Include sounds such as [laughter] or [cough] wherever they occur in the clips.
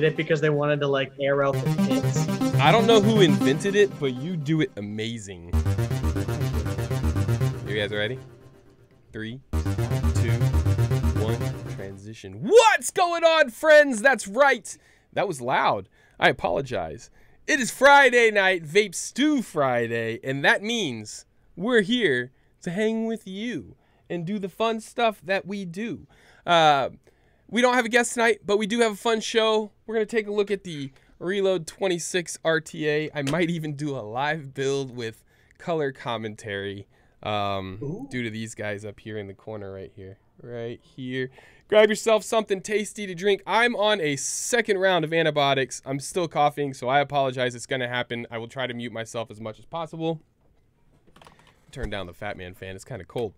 did it because they wanted to like air out the kids. I don't know who invented it, but you do it amazing. You guys ready? Three, two, one, transition. What's going on, friends? That's right. That was loud. I apologize. It is Friday night, Vape Stew Friday, and that means we're here to hang with you and do the fun stuff that we do. Uh, we don't have a guest tonight, but we do have a fun show. We're going to take a look at the Reload 26 RTA. I might even do a live build with color commentary um, due to these guys up here in the corner right here. Right here. Grab yourself something tasty to drink. I'm on a second round of antibiotics. I'm still coughing, so I apologize. It's going to happen. I will try to mute myself as much as possible. Turn down the Fat Man fan. It's kind of cold.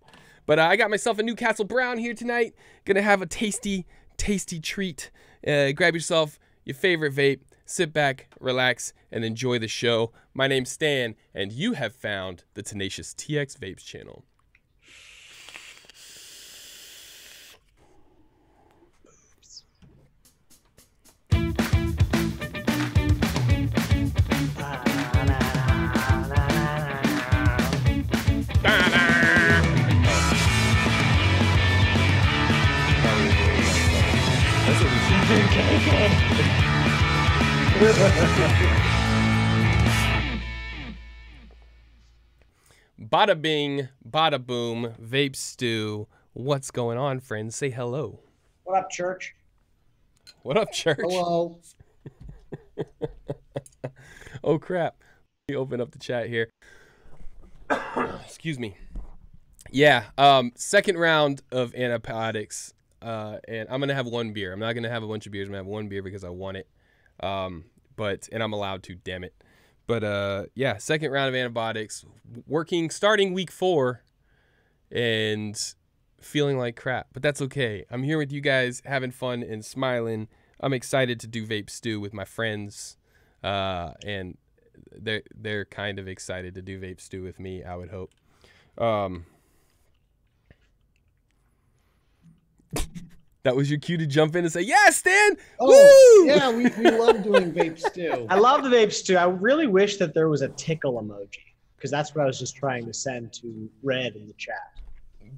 But uh, I got myself a Newcastle Brown here tonight. Gonna have a tasty, tasty treat. Uh, grab yourself your favorite vape, sit back, relax, and enjoy the show. My name's Stan, and you have found the Tenacious TX Vapes channel. [laughs] Bada bing, bada boom, vape stew. What's going on, friends? Say hello. What up, church? What up, church? Hello. [laughs] Oh crap. Let me open up the chat here. [coughs] Excuse me. Yeah, um, second round of antibiotics. Uh, and I'm gonna have one beer. I'm not gonna have a bunch of beers. I'm gonna have one beer because I want it. Um, but and I'm allowed to, damn it. But uh, yeah, second round of antibiotics, working starting week four, and feeling like crap. But that's okay. I'm here with you guys, having fun and smiling. I'm excited to do vape stew with my friends, uh, and they're they're kind of excited to do vape stew with me. I would hope. Um, that was your cue to jump in and say, "Yeah, Stan! Oh, Woo!" yeah, we, we love doing vape stew. I love the vape stew. I really wish that there was a tickle emoji because that's what I was just trying to send to Red in the chat.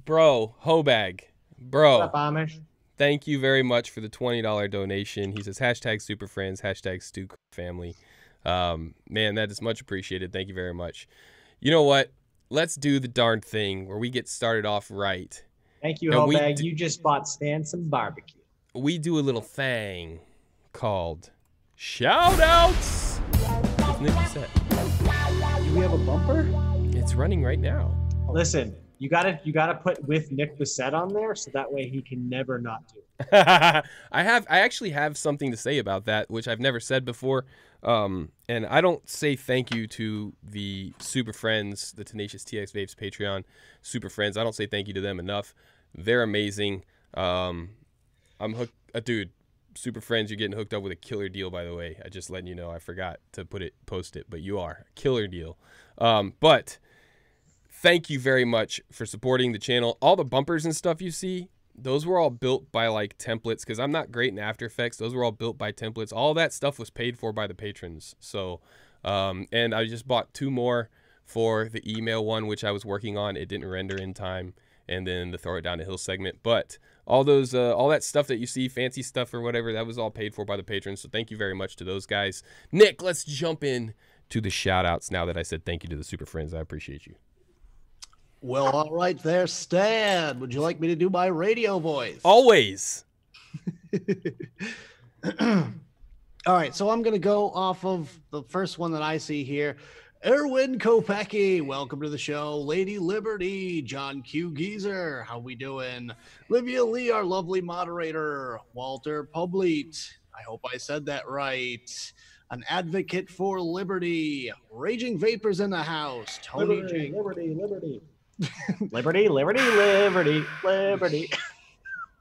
bro, Hobag, What bro." up, Amish? Thank you very much for the twenty dollar donation. He says hashtag super friends, hashtag Stew family. Um, man, that is much appreciated. Thank you very much. You know what? Let's do the darn thing where we get started off right. Thank you, Hobag. You just bought Stan some barbecue. We do a little thing called shout outs. with Nick Bissett. Do we have a bumper? It's running right now. Listen, you gotta you gotta put with Nick Bissett on there so that way he can never not do. it. [laughs] I have I actually have something to say about that, which I've never said before. Um, and I don't say thank you to the super friends, the Tenacious TX Vapes Patreon super friends. I don't say thank you to them enough. They're amazing. Um, I'm hooked, uh, dude. Super friends, you're getting hooked up with a killer deal. By the way, I just letting you know. I forgot to put it, post it, but you are killer deal. Um, but thank you very much for supporting the channel. All the bumpers and stuff you see, those were all built by like templates because I'm not great in After Effects. Those were all built by templates. All that stuff was paid for by the patrons. So, um, and I just bought two more for the email one, which I was working on. It didn't render in time, and then the throw it down the hill segment. But all those, uh, all that stuff that you see, fancy stuff or whatever, that was all paid for by the patrons. So thank you very much to those guys. Nick, let's jump in to the shout outs now that I said thank you to the super friends. I appreciate you. Well, all right there, Stan. Would you like me to do my radio voice? Always. [laughs] [clears throat] All right, so I'm going to go off of the first one that I see here. Erwin Kopecki, welcome to the show. Lady Liberty, John Q. Geezer, how we doing? Livia Lee, our lovely moderator. Walter Publite, I hope I said that right. An advocate for liberty. Raging Vapors in the house. Tony Liberty, Jen- liberty, liberty. [laughs] liberty, liberty, liberty, liberty.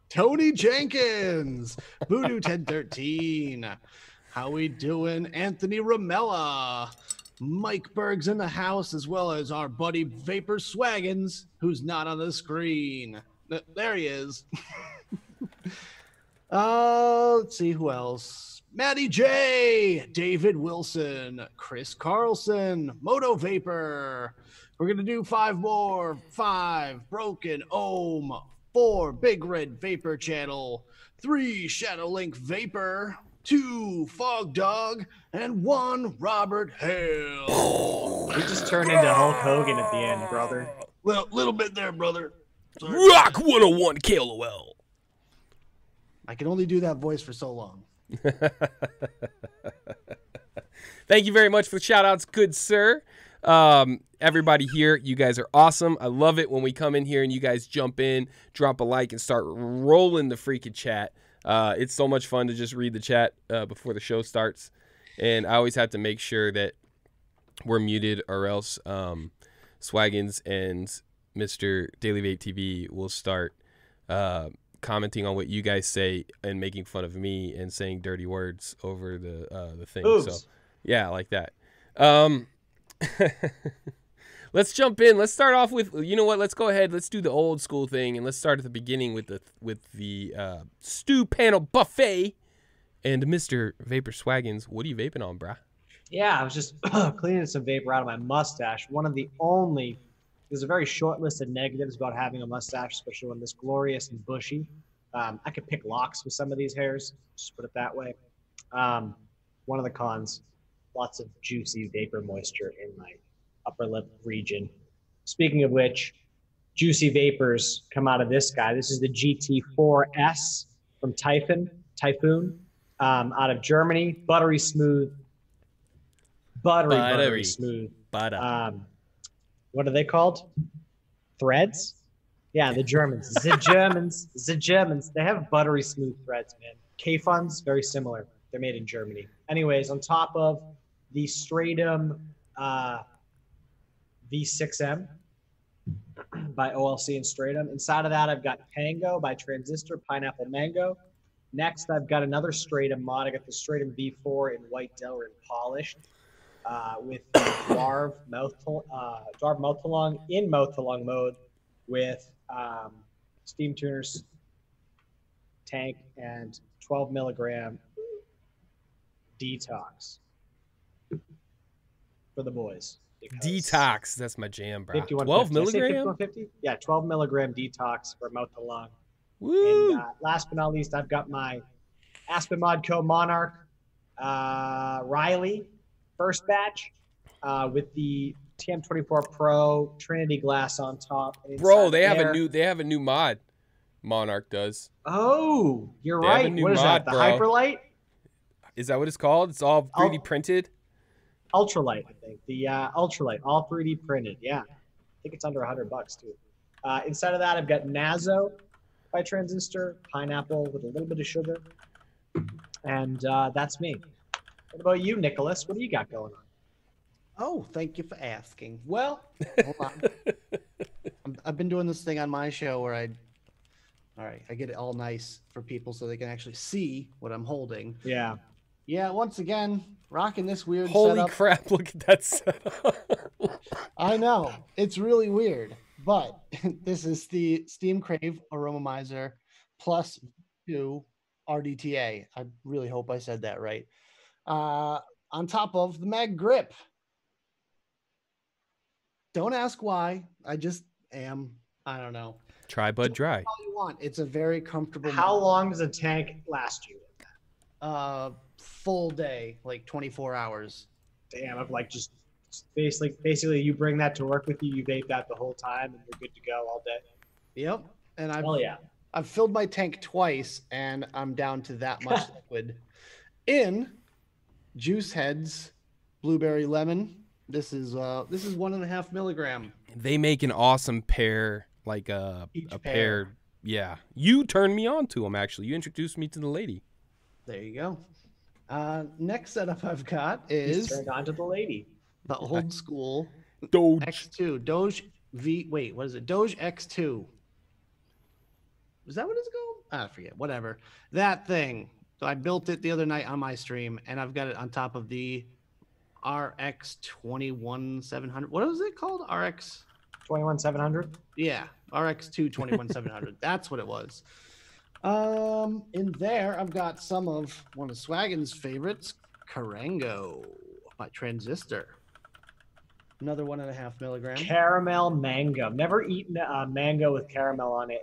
Tony Jenkins, Voodoo 1013. How we doing? Anthony Ramella, Mike Berg's in the house, as well as our buddy Vapor Swaggins, who's not on the screen. There he is. [laughs] uh, let's see who else. Maddie J, David Wilson, Chris Carlson, Moto Vapor. We're gonna do five more. Five Broken Ohm, four Big Red Vapor Channel, three Shadow Link Vapor, two Fog Dog, and one Robert Hale. You just turned into Hulk Hogan at the end, brother. Well, little bit there, brother. Sorry. Rock 101 KLOL. I can only do that voice for so long. [laughs] Thank you very much for the shout outs, good sir. Um, everybody here, you guys are awesome. I love it when we come in here and you guys jump in, drop a like, and start rolling the freaking chat. Uh, it's so much fun to just read the chat uh, before the show starts. And I always have to make sure that we're muted or else um, Swaggins and Mr. Daily Vape TV will start uh, commenting on what you guys say and making fun of me and saying dirty words over the uh, the thing. So yeah, like that. Um, [laughs] let's jump in. Let's start off with you know what? Let's go ahead. Let's do the old school thing and let's start at the beginning with the with the uh, stew panel buffet. And Mr. Vapor Swaggins, what are you vaping on, brah? Yeah, I was just [clears throat] cleaning some vapor out of my mustache. One of the only, there's a very short list of negatives about having a mustache, especially when this glorious and bushy. Um, I could pick locks with some of these hairs, just put it that way. Um, one of the cons, lots of juicy vapor moisture in my upper lip region. Speaking of which, juicy vapors come out of this guy. This is the GT4S from Typhon, Typhoon, um, out of Germany. Buttery smooth, buttery, buttery, Buttery. smooth. But uh, Um, what are they called? Threads? Yeah, the Germans. the [laughs] Germans. The Germans. They have buttery smooth threads, man. K funds, very similar. They're made in Germany. Anyways, on top of the Stratum uh, V6M by OLC and Stratum. Inside of that, I've got Tango by Transistor, Pineapple Mango. Next, I've got another Stratum mod. I got the Stratum V4 in white Delrin polished uh, with the Dwarv mouth uh, Dwarv mouth in mouth mode with um, steam tuners tank and 12 milligram detox for the boys. Detox, that's my jam. 5150. 12 Did say milligram? 5150? Yeah, 12 milligram detox for mouth to lung. Woo! And uh, last but not least, I've got my Aspen Mod Co. Monarch uh, Riley first batch uh, with the TM24 Pro Trinity glass on top. Bro, they have a new they have a new mod. Monarch does. Oh, you're They right. What is mod, that? The bro. Hyperlight, Is that what it's called? It's all 3D Oh. printed. Ultralight, I think. The uh, Ultralight, all 3D printed. Yeah, I think it's under 100 bucks too. Uh, inside of that, I've got Nazo by Transistor, pineapple with a little bit of sugar, and uh, that's me. What about you, Nicholas? What do you got going on? Oh, thank you for asking. Well, [laughs] hold on. I've been doing this thing on my show where I, all right, I get it all nice for people so they can actually see what I'm holding. Yeah. Yeah, once again, rocking this weird Holy setup. crap, [laughs] look at that setup. I know it's really weird, but [laughs] this is the Steam Crave Aromizer plus two RDTA. I really hope I said that right. Uh, on top of the Mag Grip. Don't ask why. I just am. I don't know. Try Bud Dry. All you want. It's a very comfortable. How mod. long does a tank last you? Uh, full day, like 24 hours. Damn, I'm like just just basically basically you bring that to work with you, you vape that the whole time, and you're good to go all day. Yep. And I've Hell yeah. I've filled my tank twice and I'm down to that [laughs] much liquid. In juice heads, blueberry lemon. This is uh this is one and a half milligram. They make an awesome pair, like a Each a pair. pair. Yeah, you turned me on to them. Actually, you introduced me to the lady. There you go. Uh next setup I've got He's is turned on to the lady. the old school Doge. X2 Doge V wait, what is it? Doge X2. Is that what it's called? I forget. Whatever. That thing. So I built it the other night on my stream, and I've got it on top of the RX 21700. What was it called? RX 21700. Yeah, RX2 21700. That's what it was. Um, in there, I've got some of one of Swaggin's favorites, Karango by Transistor. Another one and a half milligram. Caramel mango. Never eaten uh, mango with caramel on it.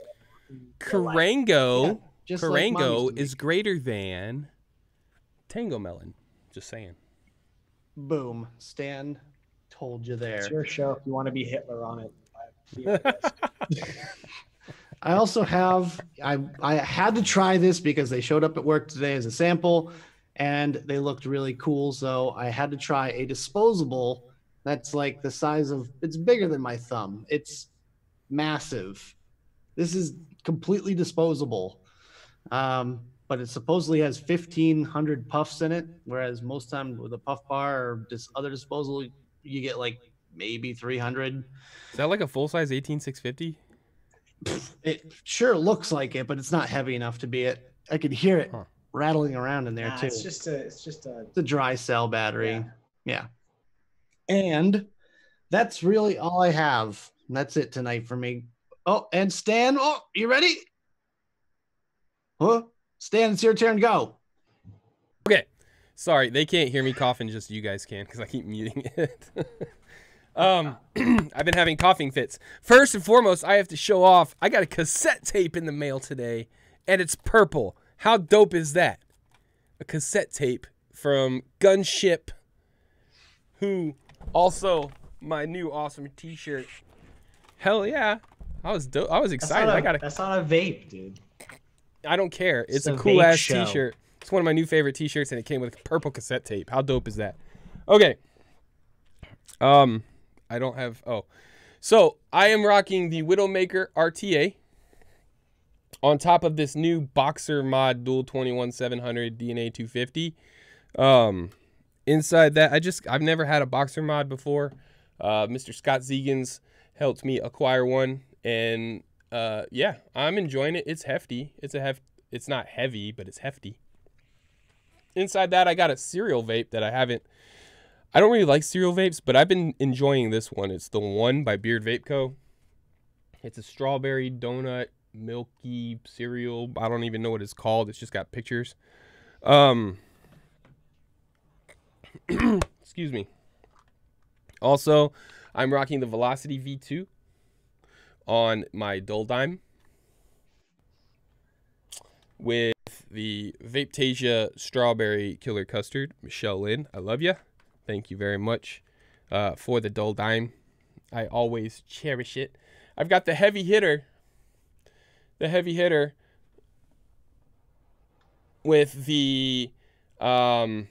in real life. Karango, Just like Karango is greater than Tango Melon. Just saying. boom. Stan told you there. It's your show if you want to be Hitler on it. [laughs] [laughs] I this. Also have I I had to try this because they showed up at work today as a sample and they looked really cool. So I had to try a disposable that's like the size of it's bigger than my thumb. It's massive. This is completely disposable. Um, but it supposedly has 1500 puffs in it, whereas most time with a puff bar or just other disposable, you get like maybe 300. Is that like a full size 18650? It sure looks like it, but it's not heavy enough to be it. I could hear it Huh. rattling around in there Nah, too. it's just a. It's just a. It's a dry cell battery. Yeah. Yeah. And that's really all I have. And That's it tonight for me. Oh, and Stan, oh, you ready? Huh? Stan, it's your turn. Go. Okay. Sorry, they can't hear me coughing, just you guys can because I keep muting it. [laughs] um, [clears throat] I've been having coughing fits. First and foremost, I have to show off. I got a cassette tape in the mail today, and it's purple. How dope is that? A cassette tape from Gunship, who also my new awesome T-shirt. Hell yeah! I was dope. I was excited. a, I got a That's not a vape, dude. I don't care. It's, It's a a cool ass show. t-shirt. It's one of my new favorite t-shirts and it came with purple cassette tape. How dope is that? Okay. Um I don't have oh. So, I am rocking the Widowmaker RTA on top of this new Boxer Mod Dual 21700 DNA 250. Um inside that I just I've never had a Boxer Mod before. Uh Mr. Scott Zegans helped me acquire one and uh yeah i'm enjoying it it's hefty it's a heft. it's not heavy but it's hefty inside that i got a cereal vape that i haven't i don't really like cereal vapes but i've been enjoying this one. It's the one by beard vape co. It's a strawberry donut milky cereal. I don't even know what it's called. It's just got pictures. Um [clears throat] excuse me. Also i'm rocking the velocity v2 on my Duldime with the Vapetasia Strawberry Killer Custard. Michelle Lynn, I love you. Thank you very much uh, for the dull dime. I always cherish it. I've got the heavy hitter, the heavy hitter with the um,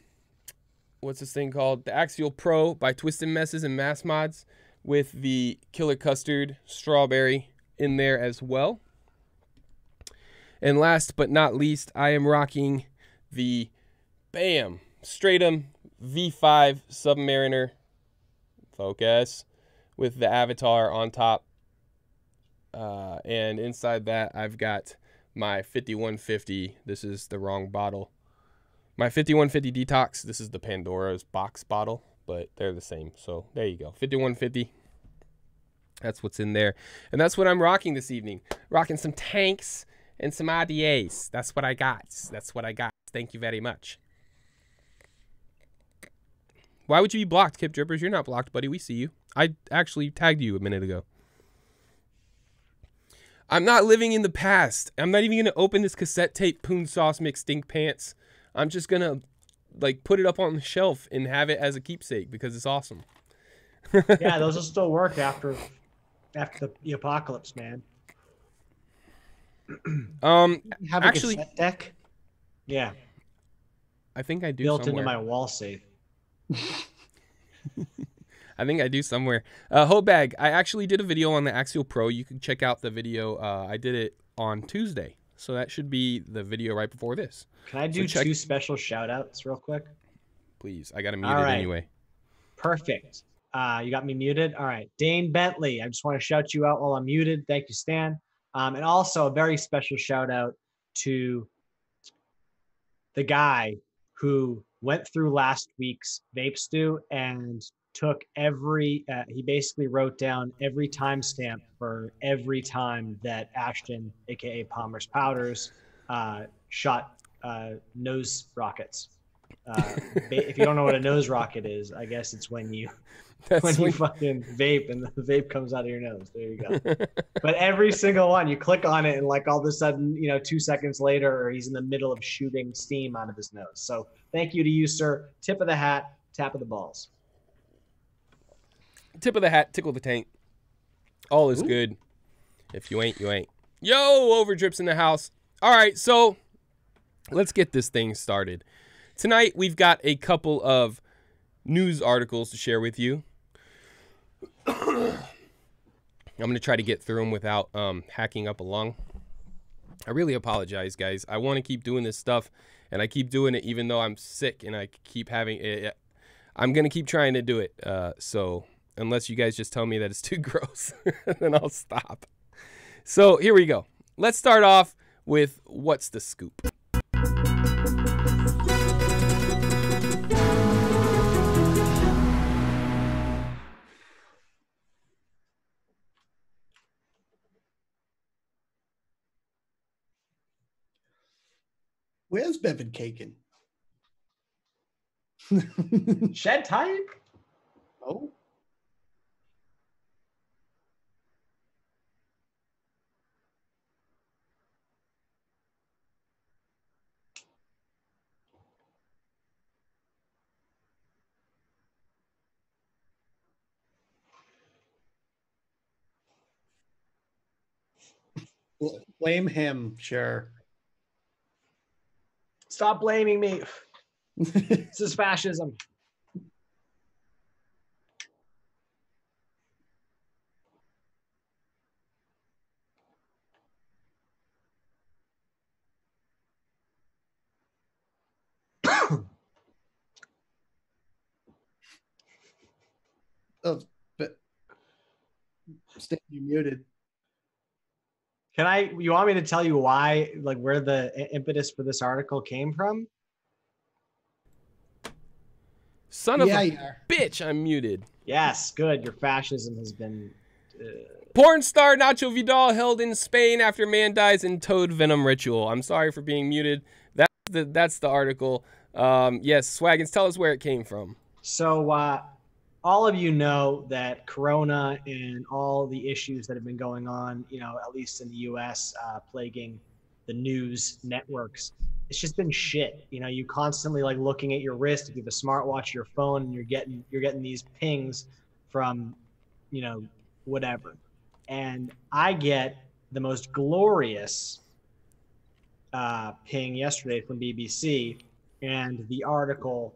what's this thing called? The Axial Pro by Twisted Messes and Mass Mods with the Killer Custard Strawberry in there as well. And last but not least, I am rocking the Bam Stratum V5 Submariner Focus with the Avatar on top. Uh, and inside that, I've got my 5150. This is the wrong bottle. My 5150 Detox. This is the Pandora's box bottle, but they're the same. So there you go. 5150. That's what's in there. And that's what I'm rocking this evening. Rocking some tanks and some RDAs. That's what I got. That's what I got. Thank you very much. Why would you be blocked, Kip Drippers? You're not blocked, buddy. We see you. I actually tagged you a minute ago. I'm not living in the past. I'm not even gonna open this cassette tape poon sauce mix stink pants. I'm just gonna like put it up on the shelf and have it as a keepsake because it's awesome. [laughs] Yeah, those will still work after after the, the apocalypse, man. [clears throat] Um, have a Actually- cassette deck. Yeah, I think I do built somewhere. into my wall safe. I think I do somewhere. Uh, Hobag, I actually did a video on the Axial Pro. You can check out the video. Uh, I did it on Tuesday, so that should be the video right before this. Can I do check- two special shout outs real quick? Please, I got to mute All it right. anyway. Perfect. Uh, you got me muted. All right. Dane Bentley, I just want to shout you out while I'm muted. Thank you, Stan. Um, and also a very special shout out to the guy who went through last week's vape stew and took every uh, he basically wrote down every timestamp for every time that ashton aka palmer's powders uh, shot uh, nose rockets. Uh, if you don't know what a nose rocket is i guess it's when you [laughs] That's when you when- fucking vape and the vape comes out of your nose there you go [laughs] but every single one you click on it and like all of a sudden you know two seconds later he's in the middle of shooting steam out of his nose so thank you to you sir tip of the hat tap of the balls Tip of the hat, tickle the tank. All is Ooh. good. If you ain't, you ain't. Yo, overdrips in the house. All right, so let's get this thing started. Tonight we've got a couple of news articles to share with you. [coughs] I'm gonna try to get through them without um, hacking up a lung. I really apologize, guys. I want to keep doing this stuff, and I keep doing it even though I'm sick, and I keep having it. I'm gonna keep trying to do it. Uh, so unless you guys just tell me that it's [laughs] too gross, [laughs] then I'll stop. So here we go. Let's start off with what's the scoop. Where's Bevan Kaken? [laughs] shed tight oh, blame him, sure. Stop blaming me [laughs] this is fascism oh, but stay you muted. Can i you want me to tell you why like where the impetus for this article came from Son of yeah, a you bitch, I'm muted. yes good your fascism has been uh, Porn star Nacho Vidal held in Spain after man dies in toad venom ritual. I'm sorry for being muted. That's the that's the article. Um, yes, Swaggins, tell us where it came from. So, uh, all of you know that Corona and all the issues that have been going on, you know, at least in the U.S., uh, plaguing the news networks. It's just been shit. You know, you constantly like looking at your wrist if you have a smartwatch, your phone, and you're getting you're getting these pings from, you know, whatever. And I get the most glorious uh, ping yesterday from BBC, and the article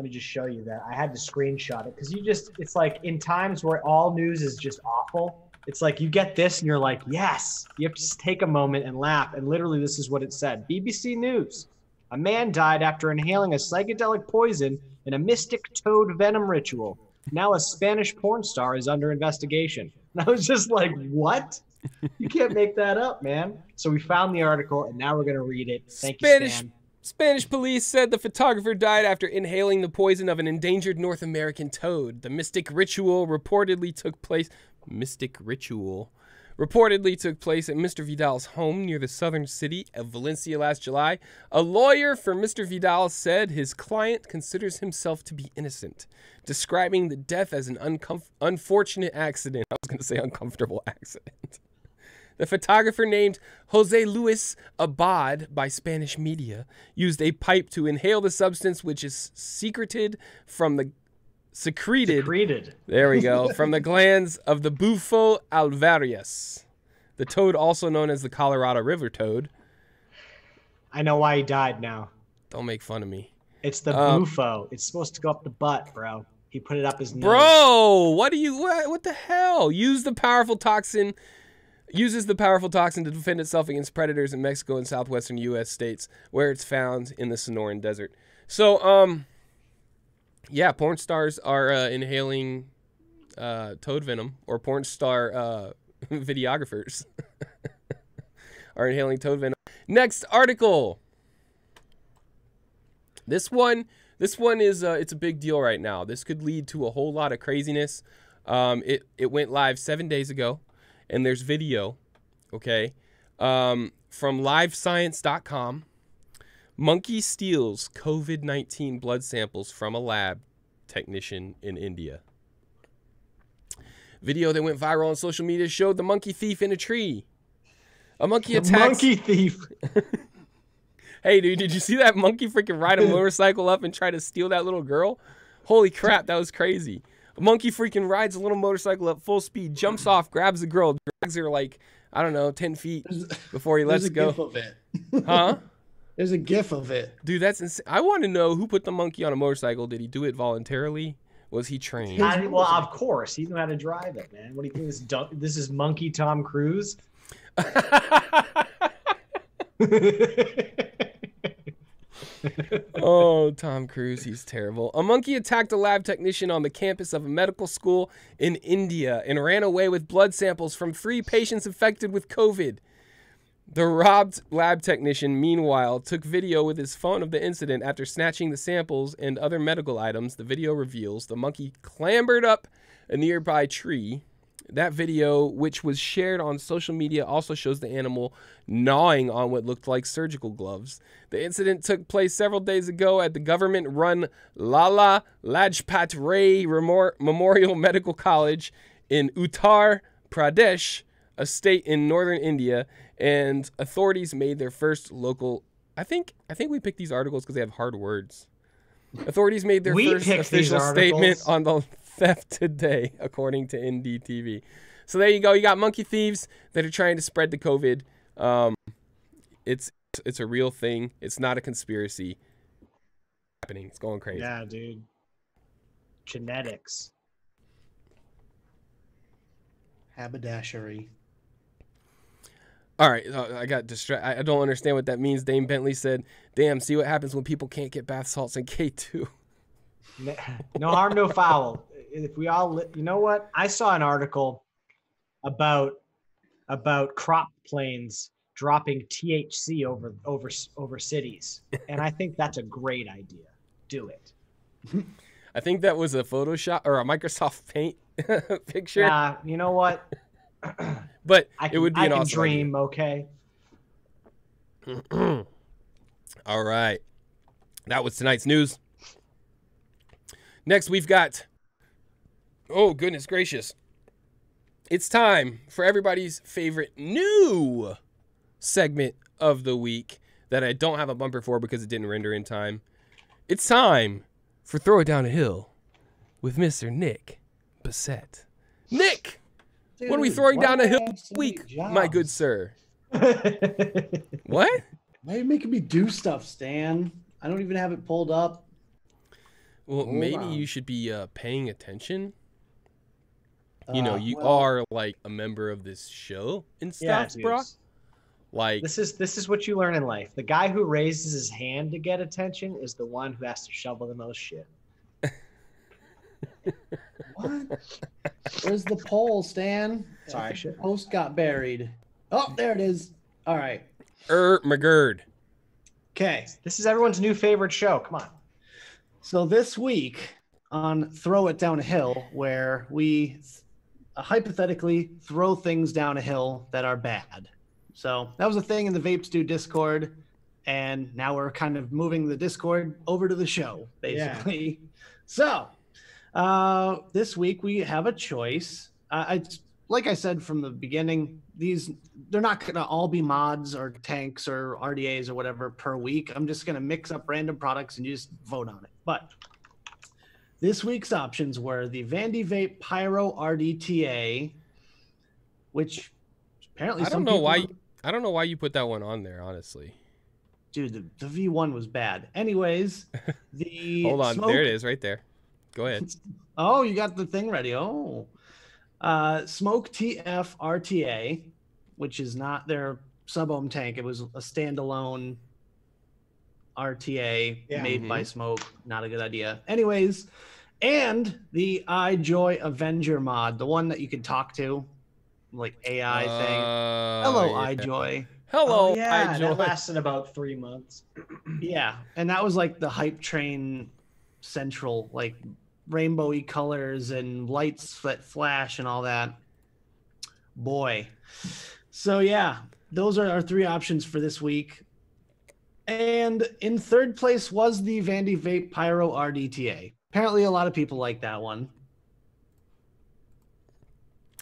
let me just show you that. I had to screenshot it because you just, it's like in times where all news is just awful, it's like you get this and you're like, yes. You have to just take a moment and laugh. And literally, this is what it said BBC News. A man died after inhaling a psychedelic poison in a mystic toad venom ritual. Now a Spanish porn star is under investigation. And [laughs] I was just like, what? You can't make that up, man. So we found the article and now we're going to read it. Thank Spanish- you, Stan. Spanish police said the photographer died after inhaling the poison of an endangered North American toad. The mystic ritual reportedly took place. Mystic ritual reportedly took place at Mr. Vidal's home near the southern city of Valencia last July. A lawyer for Mr. Vidal said his client considers himself to be innocent, describing the death as an unfortunate accident. I was going to say uncomfortable accident. The photographer named Jose Luis Abad by Spanish media used a pipe to inhale the substance which is secreted from the secreted Secreted. there we go [laughs] from the glands of the Bufo alvarius. The toad also known as the Colorado River toad. I know why he died now. Don't make fun of me. It's the Um, bufo. It's supposed to go up the butt, bro. He put it up his nose. Bro, what do you what, what the hell? Use the powerful toxin uses the powerful toxin to defend itself against predators in Mexico and southwestern US states where it's found in the Sonoran Desert. So, um yeah, porn stars are uh, inhaling uh, toad venom or porn star uh, [laughs] videographers [laughs] are inhaling toad venom. Next article. This one, this one is uh, it's a big deal right now. This could lead to a whole lot of craziness. Um, it it went live seven days ago, and there's video, okay, um, from LiveScience.com. Monkey steals COVID nineteen blood samples from a lab technician in India. Video that went viral on social media showed the monkey thief in a tree. A monkey attacks. Monkey thief. [laughs] Hey, dude, did you see that monkey freaking ride a [laughs] motorcycle up and try to steal that little girl? Holy crap, that was crazy. A monkey freaking rides a little motorcycle at full speed, jumps off, grabs the girl, drags her like, I don't know, 10 feet before he lets There's a go. gif of it. Huh? [laughs] There's a gif of it. Dude, that's insane. I want to know who put the monkey on a motorcycle. Did he do it voluntarily? Was he trained? I- well, of course, he knew how to drive it, man. What do you think? This, dun- this is Monkey Tom Cruise. [laughs] [laughs] [laughs] oh, Tom Cruise, he's terrible. A monkey attacked a lab technician on the campus of a medical school in India and ran away with blood samples from three patients infected with COVID. The robbed lab technician, meanwhile, took video with his phone of the incident after snatching the samples and other medical items. The video reveals the monkey clambered up a nearby tree. That video, which was shared on social media, also shows the animal gnawing on what looked like surgical gloves. The incident took place several days ago at the government run Lala Lajpat Rai Remor- Memorial Medical College in Uttar Pradesh, a state in northern India, and authorities made their first local. I think I think we picked these articles because they have hard words. Authorities made their We first official statement on the theft today, [laughs] according to NDTV. So there you go. You got monkey thieves that are trying to spread the COVID. Um, it's it's a real thing. It's not a conspiracy. Happening. It's going crazy. yeah, dude. Genetics. Haberdashery. All right, uh, I got distracted. I I don't understand what that means. Dame Bentley said, "Damn, see what happens when people can't get bath salts and K two. No [laughs] no harm, no foul. If we all, li- you know what? I saw an article about about crop planes dropping THC over over over cities, and I think that's a great idea. Do it. [laughs] I think that was a Photoshop or a Microsoft [laughs] Paint [laughs] picture, Yeah, you know what? [clears throat] but I can, it would be I an can awesome dream. Okay. [clears throat] All right, that was tonight's news. Next, we've got. Oh goodness gracious! It's time for everybody's favorite new segment of the week that I don't have a bumper for because it didn't render in time. It's time for Throw It Down a Hill with Mr. Nick Bassett. Nick, what are we throwing down do a hill this week, my good sir? What? Why are you making me do stuff, Stan? I don't even have it pulled up. Well, Hold maybe on. you should be uh, paying attention. You know, Uh, you well, are like a member of this show and yeah, stuff, bro. dudes. Like, This is this is what you learn in life. The guy who raises his hand to get attention is the one who has to shovel the most shit. What? Where's the poll, Stan? Sorry, shit. post got buried. Oh, there it is. All right. Er McGurd. Okay. This is everyone's new favorite show. Come on. So this week on Throw It Down a Hill, where we hypothetically throw things down a hill that are bad. So that was a thing in the Vape Stew Discord, and now we're kind of moving the Discord over to the show, Yeah. basically. [laughs] So uh, this week we have a choice. Uh, I, like I said from the beginning, these they're not going to all be mods or tanks or RDAs or whatever per week. I'm just going to mix up random products and you just vote on it. But this week's options were the Vandy Vape Pyro RDTA, which apparently I don't know people- why. I don't know why you put that one on there, honestly. Dude, the, the V1 was bad. Anyways, [laughs] the Hold on, smoke- there it is, right there. Go ahead. [laughs] Oh, you got the thing ready. Oh, uh, Smok TF RTA, which is not their sub ohm tank. It was a standalone RTA Yeah. made by Smok. Not a good idea. Anyways, and the iJoy Avenger mod, the one that you can talk to, like AI thing. Uh, Hello, yeah. iJoy. Hello, oh, yeah, iJoy. that lasted about three months. [clears throat] Yeah, and that was like the hype train central, like rainbowy colors and lights that flash and all that. Boy. So yeah, those are our three options for this week. And in third place was the Vandy Vape Pyro RDTA. Apparently a lot of people like that one.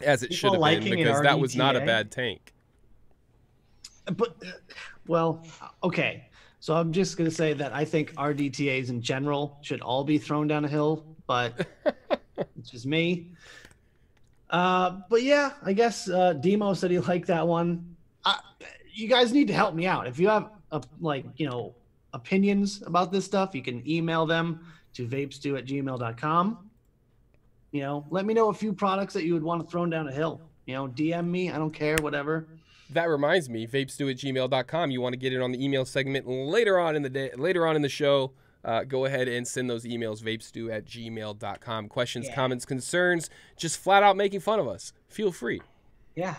As it should have been because that was not a bad tank. But well, okay. So I'm just gonna say that I think RDTAs in general should all be thrown down a hill, but [laughs] it's just me. Uh, but yeah, I guess uh, Demo said he liked that one. Uh, you guys need to help me out. If you have uh, like you know opinions about this stuff, you can email them to vapestew at gmail.com. You know, let me know a few products that you would want to thrown down a hill. You know, DM me. I don't care, whatever. That reminds me, vapestew at gmail.com. You want to get it on the email segment later on in the day, later on in the show. Uh, go ahead and send those emails, vapestew at gmail.com. Questions, Yeah. comments, concerns, just flat out making fun of us. Feel free. Yeah.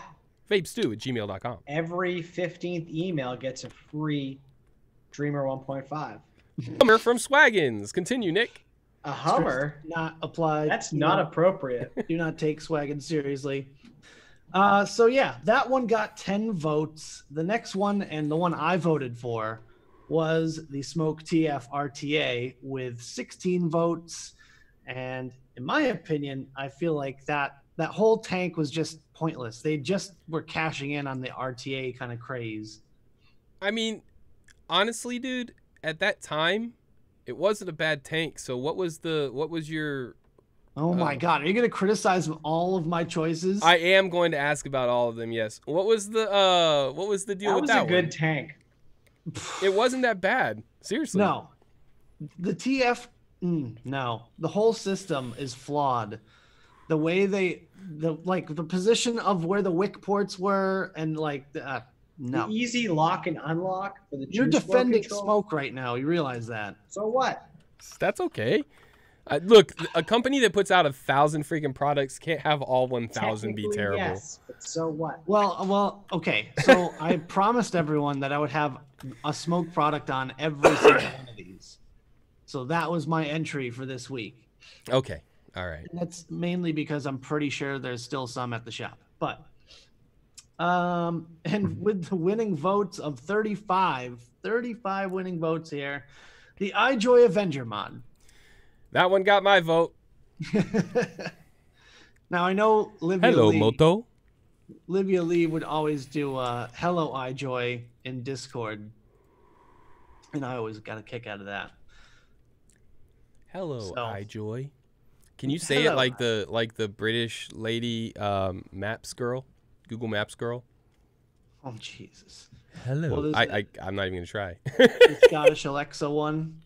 Vapestew at gmail.com. Every 15th email gets a free Dreamer 1.5. Hummer from Swaggins. Continue, Nick. A Hummer? Not applied. That's Do not appropriate. [laughs] do not take swaggin seriously. Uh, so yeah, that one got 10 votes. The next one and the one I voted for was the Smok TF RTA with 16 votes. And in my opinion, I feel like that that whole tank was just pointless. They just were cashing in on the RTA kind of craze. I mean, honestly, dude, at that time, it wasn't a bad tank. So what was the what was your Oh my Oh. god, are you gonna criticize all of my choices? I am going to ask about all of them, yes. What was the uh what was the deal That with was that a good one? tank. It wasn't that bad. Seriously. No. The TF mm, no. The whole system is flawed. The way they the like the position of where the wick ports were and like the, uh, no. The easy lock and unlock for the You're defending control. Smok right now. You realize that. So what? That's okay. Uh, look, a company that puts out a thousand freaking products can't have all one thousand be terrible. Yes, but so what? Well, well, okay. So I [laughs] promised everyone that I would have a Smok product on every single one of these. So that was my entry for this week. Okay. All right. And that's mainly because I'm pretty sure there's still some at the shop. But um and with the winning votes of 35, 35 winning votes here, the iJoy Avenger mod. That one got my vote. [laughs] now I know Livia Hello, Lee, Moto. Livia Lee would always do uh hello iJoy in Discord. And I always got a kick out of that. Hello, So- iJoy. Can you say it like the like the British lady um, Maps girl, Google Maps girl? Oh Jesus. Hello. Well, there's I, a- I I'm not even gonna try. [laughs] The Scottish Alexa one.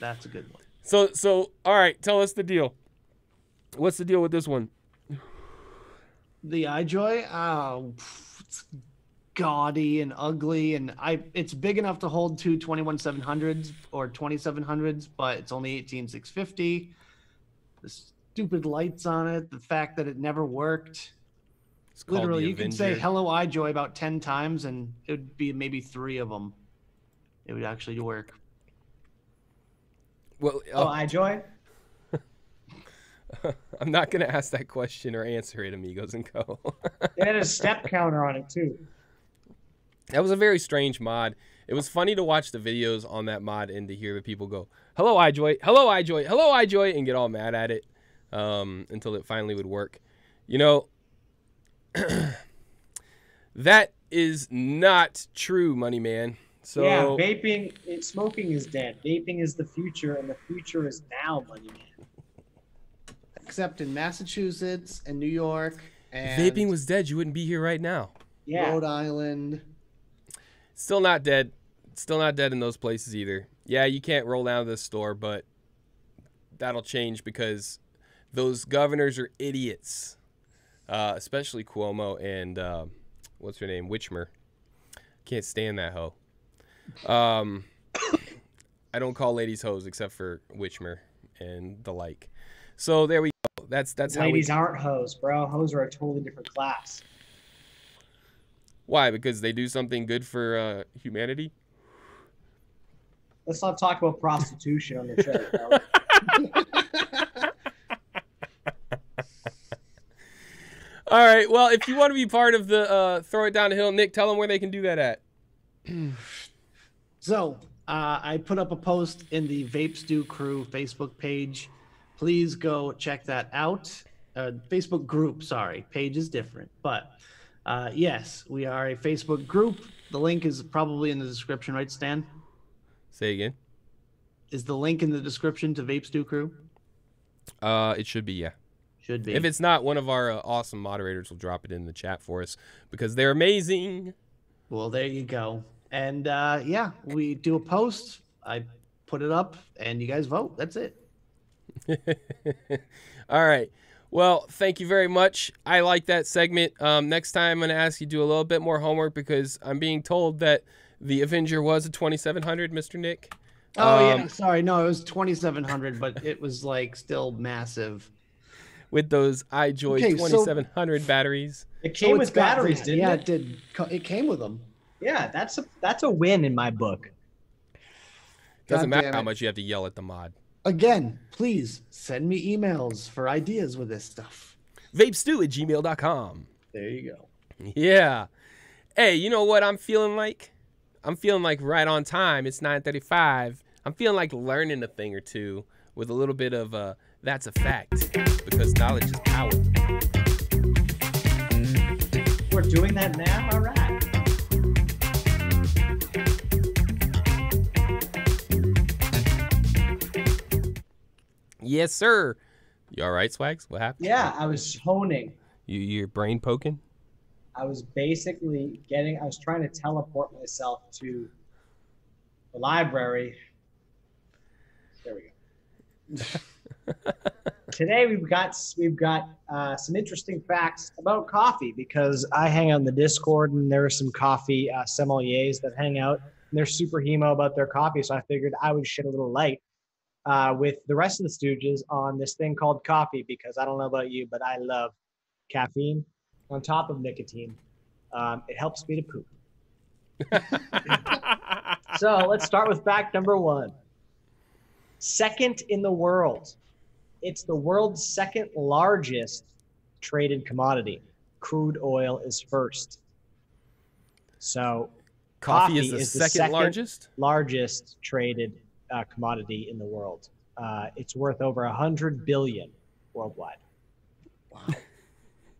That's a good one. so so all right, tell us the deal. What's the deal with this one? The iJoy, oh, it's gaudy and ugly, and I it's big enough to hold two 21700s or 2700s, but it's only 18650. The stupid lights on it, the fact that it never worked. It's called Literally, the you can say Avenger. "Hello iJoy" about 10 times, and it would be maybe three of them. It would actually work. Well, Oh, I joy. [laughs] I'm not gonna ask that question or answer it, amigos and co. It [laughs] had a step counter on it too. that was a very strange mod. It was funny to watch the videos on that mod and to hear the people go, "Hello, iJoy! Hello, iJoy! Hello, iJoy!" and get all mad at it um, until it finally would work. You know, [clears throat] that is not true, Money Man. So yeah, vaping, it, smoking is dead. Vaping is the future, and the future is now, money man. Except in Massachusetts and New York and vaping was dead. You wouldn't be here right now. Yeah, Rhode Island. Still not dead. Still not dead in those places either. Yeah, you can't roll down to the store, but that'll change because those governors are idiots. Uh, especially Cuomo and uh, what's her name, Witchmer. Can't stand that hoe. Um, I don't call ladies hoes except for Witchmer and the like. So there we go. That's that's how we ladies aren't hoes, bro. Hoes are a totally different class. Why? Because they do something good for uh, humanity. Let's not talk about prostitution on the show. [laughs] All right. Well, if you want to be part of the uh, throw it down the hill, Nick, tell them where they can do that at. [clears throat] So uh, I put up a post in the Vape Stew Crew Facebook page. Please go check that out. Uh, Facebook group, sorry, page is different, but uh, yes, we are a Facebook group. The link is probably in the description, right, Stan? Say again. Is the link in the description to Vape Stew Crew? Uh, it should be yeah. Should be. If it's not, one of our uh, awesome moderators will drop it in the chat for us because they're amazing. Well, there you go. And uh, yeah, we do a post. I put it up, and you guys vote. That's it. [laughs] All right. Well, thank you very much. I like that segment. Um, next time, I'm going to ask you to do a little bit more homework because I'm being told that the Avenger was a 2700, Mr. Nick. Oh yeah, Um, sorry. No, it was 2700, but it was like still massive. With those iJoy Okay, so- 2700 batteries. It came it's with batteries, didn't yeah, it? it did. It came with them. Yeah, that's a that's a win in my book. Doesn't God matter damn how much you have to yell at the mod. Again, please send me emails for ideas with this stuff. Vapestew at gmail.com. There you go. Yeah. Hey, you know what I'm feeling like? I'm feeling like right on time. It's 9:35. I'm feeling like learning a thing or two with a little bit of uh that's a fact because knowledge is power. We're doing that now. All right. Yes, sir. You all right, Swags? What happened? Yeah, I was honing. You your brain poking? I was basically getting. I was trying to teleport myself to the library. There we go. [laughs] Today we've got we've got uh, some interesting facts about coffee because I hang out in the Discord and there are some coffee uh, sommeliers that hang out and they're super hemo about their coffee. So I figured I would shed a little light uh, with the rest of the Stooges on this thing called coffee because I don't know about you, but I love caffeine on top of nicotine. Um, it helps me to poop. [laughs] So let's start with fact number one. Second in the world. It's the world's second largest traded commodity. Crude oil is first. So Coffee, Coffee is the is the second, second- largest. largest traded uh, commodity in the world. Uh, it's worth over a hundred billion worldwide. Wow. [laughs]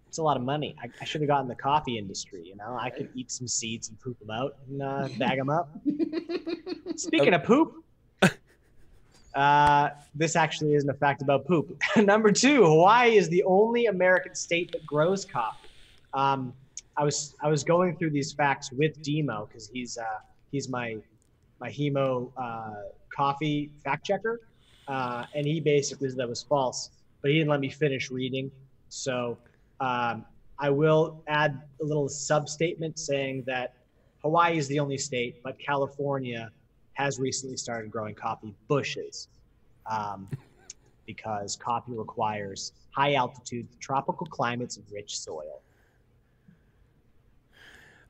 It's a lot of money. I, I should have gotten the coffee industry. You know, I could eat some seeds and poop them out and uh, bag them up. [laughs] Speaking of poop, uh, this actually isn't a fact about poop. [laughs] Number two, Hawaii is the only American state that grows coffee. Um, I was I was going through these facts with Demo because he's uh, he's my my hemo uh, coffee fact checker, uh, and he basically said that was false, but he didn't let me finish reading. So um, I will add a little sub statement saying that Hawaii is the only state, but California has recently started growing coffee bushes um, [laughs] because coffee requires high altitude, tropical climates, and rich soil.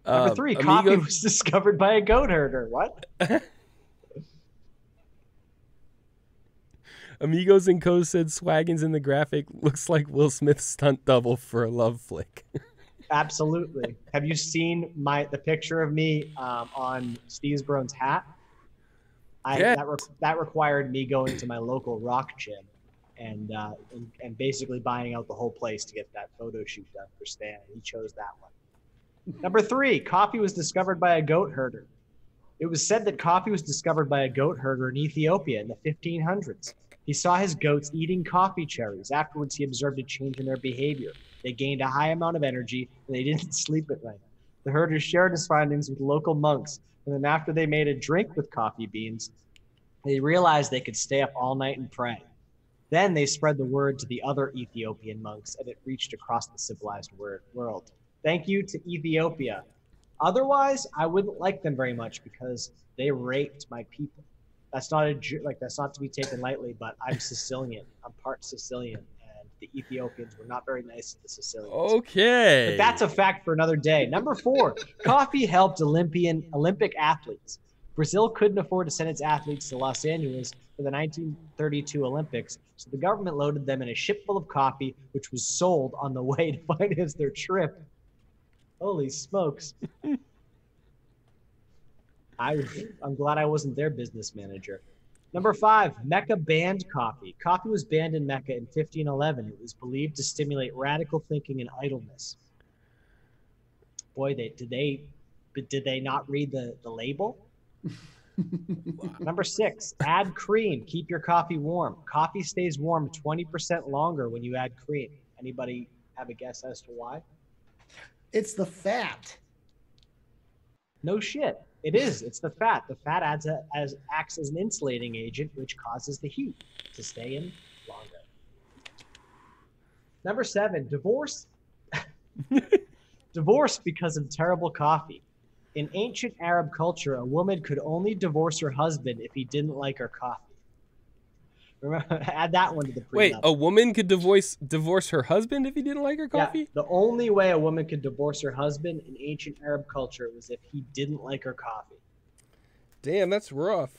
Number Um, three, Amigo- coffee was [laughs] discovered by a goat herder. What? [laughs] Amigos and Co said Swaggins in the graphic looks like Will Smith's stunt double for a love flick. Absolutely. Have you seen my the picture of me um, on Steve's Brown's hat? I Yeah. that, re- that required me going to my local rock gym and, uh, and and basically buying out the whole place to get that photo shoot done for Stan. He chose that one. Number three, coffee was discovered by a goat herder. It was said that coffee was discovered by a goat herder in Ethiopia in the 1500s. He saw his goats eating coffee cherries. Afterwards, he observed a change in their behavior. They gained a high amount of energy and they [laughs] didn't sleep at night. The herder shared his findings with local monks, and then after they made a drink with coffee beans, they realized they could stay up all night and pray. Then they spread the word to the other Ethiopian monks, and it reached across the civilized world. Thank you to Ethiopia. Otherwise, I wouldn't like them very much because they raped my people. That's not a like that's not to be taken lightly, but I'm Sicilian. I'm part Sicilian, the Ethiopians were not very nice to the Sicilians. Okay. But that's a fact for another day. Number four, coffee helped Olympian Olympic athletes. Brazil couldn't afford to send its athletes to Los Angeles for the 1932 Olympics, so the government loaded them in a ship full of coffee, which was sold on the way [laughs] to finance their trip. Holy smokes! [laughs] I, I'm glad I wasn't their business manager. Number five, Mecca banned coffee. Coffee was banned in Mecca in 1511. It was believed to stimulate radical thinking and idleness. Boy, they did they, did they not read the the label? [laughs] Number six, add cream. Keep your coffee warm. Coffee stays warm 20% longer when you add cream. Anybody have a guess as to why? It's the fat. No shit. It is. It's the fat. The fat adds a, as acts as an insulating agent, which causes the heat to stay in longer. Number seven, divorce. [laughs] divorce because of terrible coffee. In ancient Arab culture, a woman could only divorce her husband if he didn't like her coffee. Remember, [laughs] add that one to the prenup. Wait, a woman could divorce divorce her husband if he didn't like her coffee? Yeah, coffee? the only way a woman could divorce her husband in ancient Arab culture was if he didn't like her coffee. Damn, that's rough.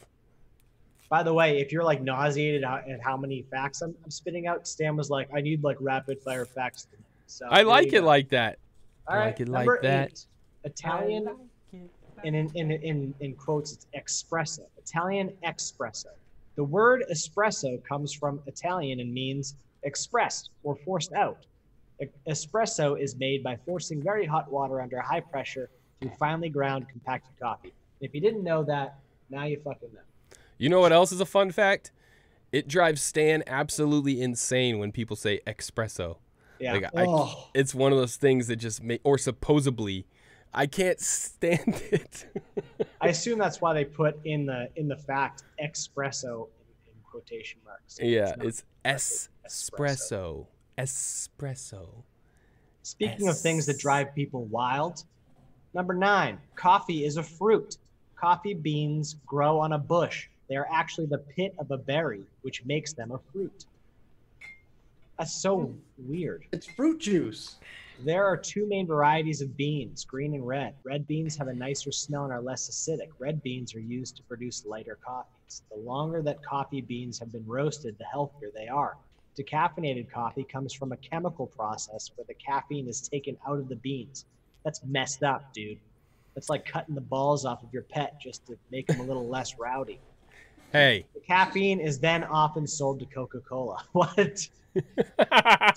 By the way, if you're like nauseated at at how many facts I'm, I'm spitting out, Stan was like, I need like rapid fire facts. tonight." So I like it like that. All I like it like number that. eight, Italian, and in, in, in, in quotes, it's espresso. Italian espresso. The word espresso comes from Italian and means expressed or forced out. Espresso is made by forcing very hot water under high pressure through finely ground compacted coffee. If you didn't know that, now you fucking know. You know what else is a fun fact? It drives Stan absolutely insane when people say espresso. Yeah. Like I, Oh. it's one of those things that just make or supposedly I can't stand [laughs] it. I assume that's why they put in the in the fact espresso in, in quotation marks. yeah, not it's espresso. Espresso. Speaking of things that drive people wild, number nine, coffee is a fruit. Coffee beans grow on a bush. They are actually the pit of a berry, which makes them a fruit. That's so weird. It's fruit juice. There are two main varieties of beans, green and red. Red beans have a nicer smell and are less acidic. Red beans are used to produce lighter coffees. The longer that coffee beans have been roasted, the healthier they are. Decaffeinated coffee comes from a chemical process where the caffeine is taken out of the beans. That's messed up, dude. That's like cutting the balls off of your pet just to make them a little less rowdy. Hey. The caffeine is then often sold to Coca Cola. [laughs] What?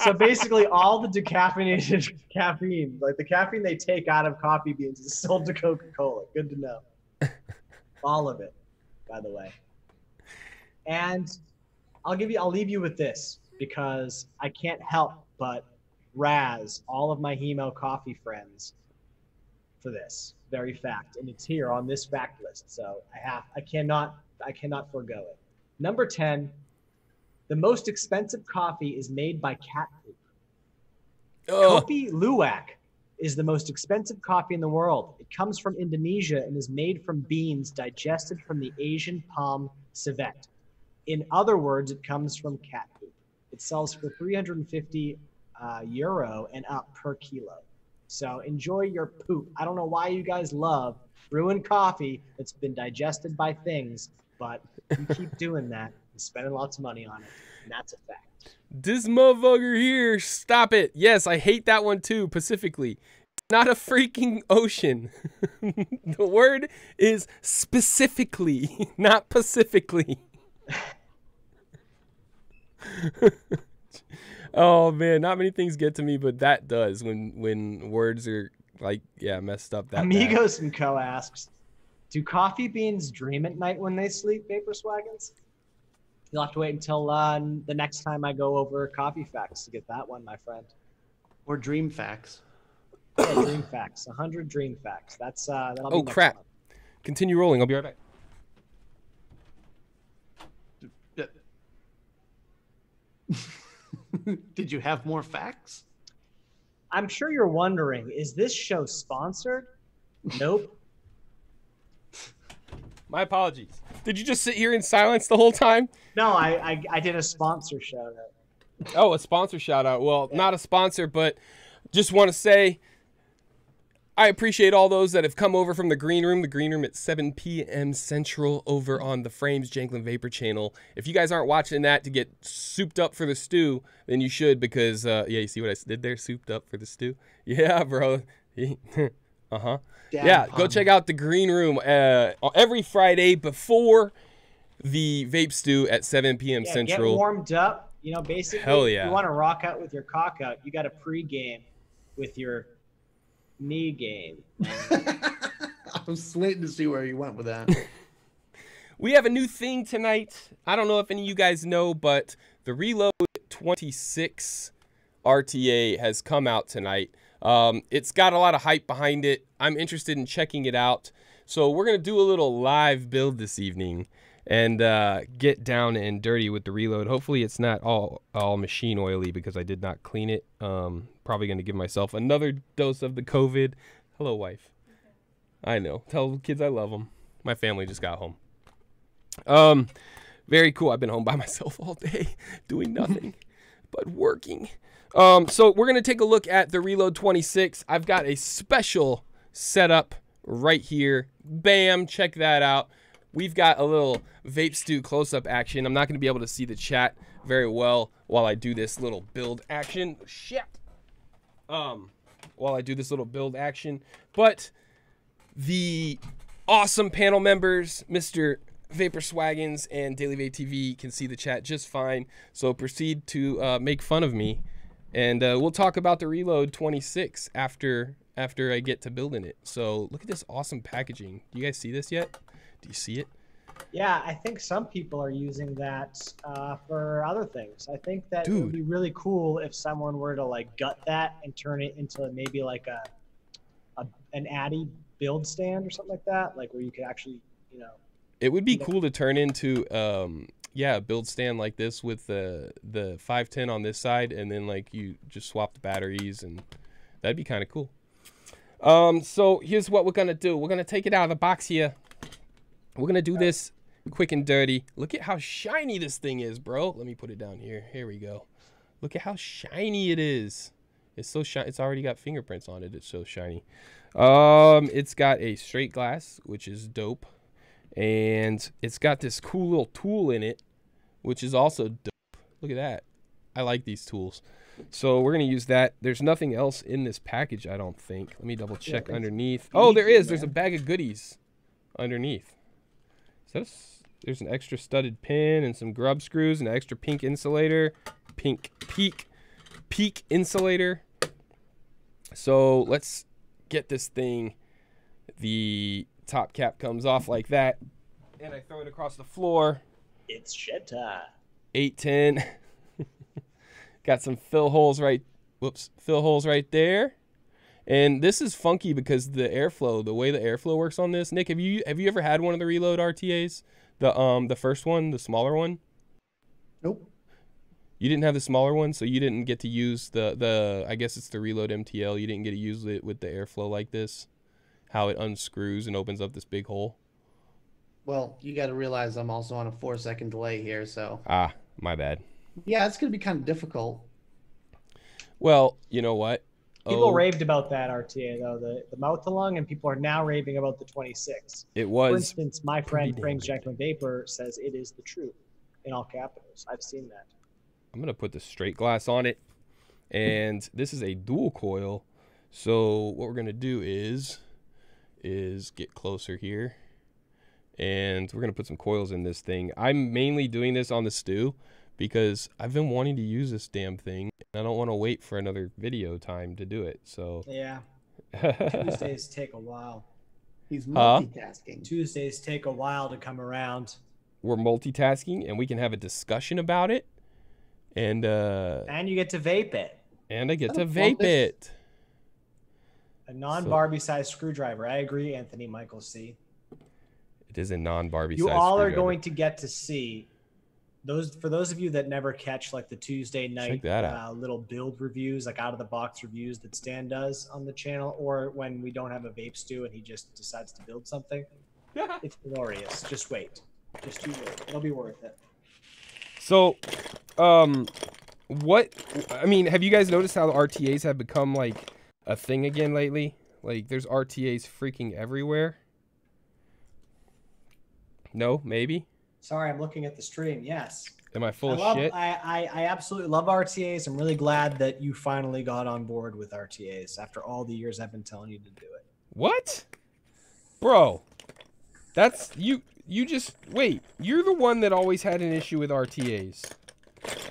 So basically all the decaffeinated [laughs] caffeine like the caffeine they take out of coffee beans is sold to coca-cola. Good to know. [laughs] All of it by the way. And i'll give you i'll leave you with this because i can't help but razz all of my hemo coffee friends for this very fact and it's here on this fact list so i have i cannot i cannot forego it. Number 10 the most expensive coffee is made by cat poop. Oh, Kopi Luwak is the most expensive coffee in the world. It comes from Indonesia and is made from beans digested from the Asian palm civet. In other words, it comes from cat poop. It sells for 350 uh, euro and up per kilo. So enjoy your poop. I don't know why you guys love brewing coffee that's been digested by things, but you keep doing that and spending lots of money on it, and that's a fact. this motherfucker here. Stop it. Yes, I hate that one too, specifically. Not a freaking ocean. [laughs] the word is specifically, [laughs] not pacifically. [laughs] oh man, not many things get to me, but that does when when words are like yeah messed up. That bad. Amigos and Co asks, "Do coffee beans dream at night when they sleep, Vapor Swaggins?" You'll have to wait until uh, the next time I go over coffee facts to get that one, my friend. Or dream facts. [coughs] Yeah, dream facts, hundred dream facts. That's uh, that'll Oh, next crap. month. Continue rolling. I'll be right back. [laughs] Did you have more facts? I'm sure you're wondering, is this show sponsored? Nope. [laughs] My apologies. Did you just sit here in silence the whole time? No, I I, I did a sponsor shout out. Oh, a sponsor shout out. Well, not a sponsor, but just want to say I appreciate all those that have come over from the green room. The green room at 7 p.m. Central over on the Frames Janklin Vapor channel. If you guys aren't watching that to get souped up for the stew, then you should because, uh, yeah, you see what I did there? Souped up for the stew? [laughs] Yeah, bro. [laughs] uh huh. Yeah, go check out the green room uh, every Friday before the vape stew at 7 p.m. Yeah, Central. Get warmed up. You know, basically, Hell yeah. if you want to rock out with your cock out, you got to pregame with your knee game. [laughs] I was waiting to see where you went with that. [laughs] We have a new thing tonight. I don't know if any of you guys know, but the Reload 26 RTA has come out tonight. Um, it's got a lot of hype behind it. I'm interested in checking it out. So we're going to do a little live build this evening and uh, get down and dirty with the reload. Hopefully it's not all all machine oily because I did not clean it. Um, probably going to give myself another dose of the COVID. Hello, wife. I know. Tell the kids I love them. My family just got home. Um, very cool. I've been home by [laughs] myself all day doing nothing [laughs] but working. Um, so we're gonna take a look at the Reload 26. I've got a special setup right here. Bam! Check that out. We've got a little vape stew close-up action. I'm not gonna be able to see the chat very well while I do this little build action. Shit. Um, while I do this little build action, but the awesome panel members, Mr. Vapor Swaggins and Daily Vape TV can see the chat just fine. So proceed to uh, make fun of me, and uh, we'll talk about the Reload 26 after after I get to building it. So look at this awesome packaging. Do you guys see this yet? Do you see it? Yeah, I think some people are using that uh, for other things. I think that it would be really cool if someone were to like gut that and turn it into maybe like a, a an Addy build stand or something like that, like where you could actually, you know, It would be cool to turn into um yeah, build stand like this with the the 510 on this side and then like you just swap the batteries and that'd be kind of cool. Um so here's what we're going to do. We're going to take it out of the box here. We're going to do this quick and dirty. Look at how shiny this thing is, bro. Let me put it down here. Here we go. Look at how shiny it is. It's so shiny. It's already got fingerprints on it. It's so shiny. Um, it's got a straight glass, which is dope and it's got this cool little tool in it, which is also dope. Look at that. I like these tools. So we're gonna use that. There's nothing else in this package, I don't think. Let me double check it's underneath. Oh, there is. is. There's a bag of goodies underneath. Is that a s there's an extra studded pin and some grub screws, and an extra pink insulator, pink peak, peak insulator. So let's get this thing. The top cap comes off like that, and I throw it across the floor. It's shit time. 810. [laughs] Got some fill holes right whoops, fill holes right there. And this is funky because the airflow, the way the airflow works on this. Nick, have you have you ever had one of the reload RTAs? The um the first one, the smaller one? nope. You didn't have the smaller one, so you didn't get to use the the I guess it's the reload MTL. You didn't get to use it with the airflow like this. How it unscrews and opens up this big hole. Well, you got to realize I'm also on a four second delay here, so Ah, my bad. yeah, it's gonna be kind of difficult. Well, you know what? People Oh, raved about that RTA though, the the mouth to lung, and people are now raving about the 26. It was. For instance, my friend damn Frames. Jacqueline Vapor says it is the truth in all capitals. I've seen that. I'm gonna put the straight glass on it, and this is a dual coil. So what we're gonna do is, is get closer here, and we're gonna put some coils in this thing. I'm mainly doing this on the stew because I've been wanting to use this damn thing, and I don't want to wait for another video time to do it. So Yeah, [laughs] Tuesdays take a while. He's Huh? multitasking. Tuesdays take a while to come around. we're multitasking, and we can have a discussion about it, and uh, And you get to vape it. and I get to Oh, vape this- it. A non Barbie sized screwdriver. I agree, Anthony Michael C. It is a non-Barbie. You all are going to get to see those for those of you that never catch like the Tuesday night that uh, little build reviews, like out of the box reviews that Stan does on the channel, or when we don't have a vape stew and he just decides to build something. It's glorious. Just wait. Just you wait. It'll be worth it. So, um, what I mean, have you guys noticed how the RTAs have become like a thing again lately? Like there's RTAs freaking everywhere. No, maybe. Sorry, I'm looking at the stream. Yes. Am I full I of love, shit? I, I, I absolutely love RTAs. I'm really glad that you finally got on board with RTAs after all the years I've been telling you to do it. What? Bro. That's you you just wait. You're the one that always had an issue with RTAs.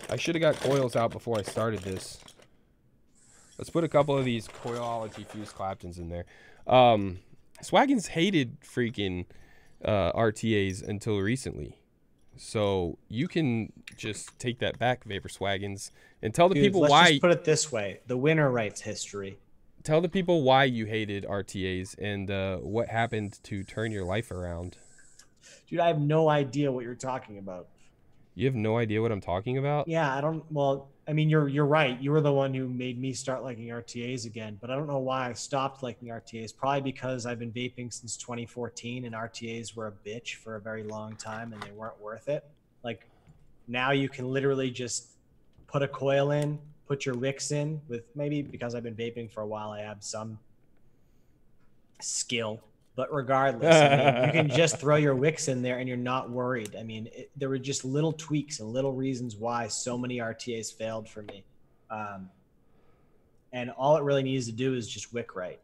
I should have got coils out before I started this. Let's put a couple of these coilology fused Claptons in there. Um Swaggins hated freaking uh, RTAs until recently. So you can just take that back, Vapor Swaggins, and tell the Dude, people let's why just put it this way: the winner writes history. tell the people why you hated RTAs and uh, what happened to turn your life around. Dude, I have no idea what you're talking about. You have no idea what I'm talking about. Yeah, I don't. Well, I mean, you're you're right. You were the one who made me start liking RTAs again. But I don't know why I stopped liking RTAs. Probably because I've been vaping since 2014, and RTAs were a bitch for a very long time, and they weren't worth it. Like now, you can literally just put a coil in, put your wicks in. With maybe because I've been vaping for a while, I have some skill. But regardless, I mean, you can just throw your [laughs] wicks in there and you're not worried. I mean, it, there were just little tweaks and little reasons why so many RTAs failed for me. Um, and all it really needs to do is just wick right.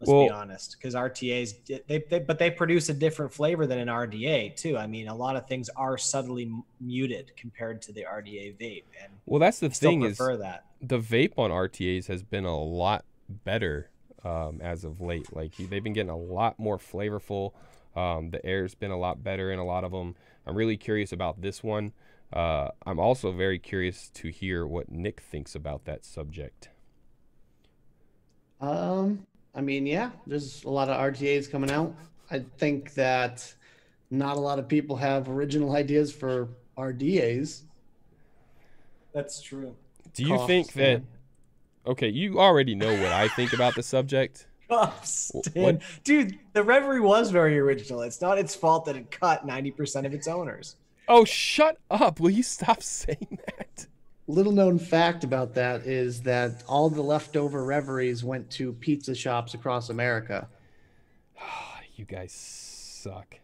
Let's Well- be honest, because RTAs, they, they, but they produce a different flavor than an RDA too. I mean, a lot of things are subtly muted compared to the RDA vape, and Well, that's the I still thing is that. the vape on RTAs has been a lot better um, as of late. Like he- they've been getting a lot more flavorful. Um, the air's been a lot better in a lot of them. I'm really curious about this one. Uh, I'm also very curious to hear what Nick thinks about that subject. Um, I mean, yeah, there's a lot of RTAs coming out. I think that not a lot of people have original ideas for RDAs. That's true. Do you Cough, think that? Stan. Okay, you already know what I think about the subject. [laughs] What- Dude, the Reverie was very original. It's not its fault that it cut 90% of its owners. Oh, shut up! Will you stop [laughs] saying that? Little known fact about that is that all the leftover reveries went to pizza shops across America. [sighs] you guys suck.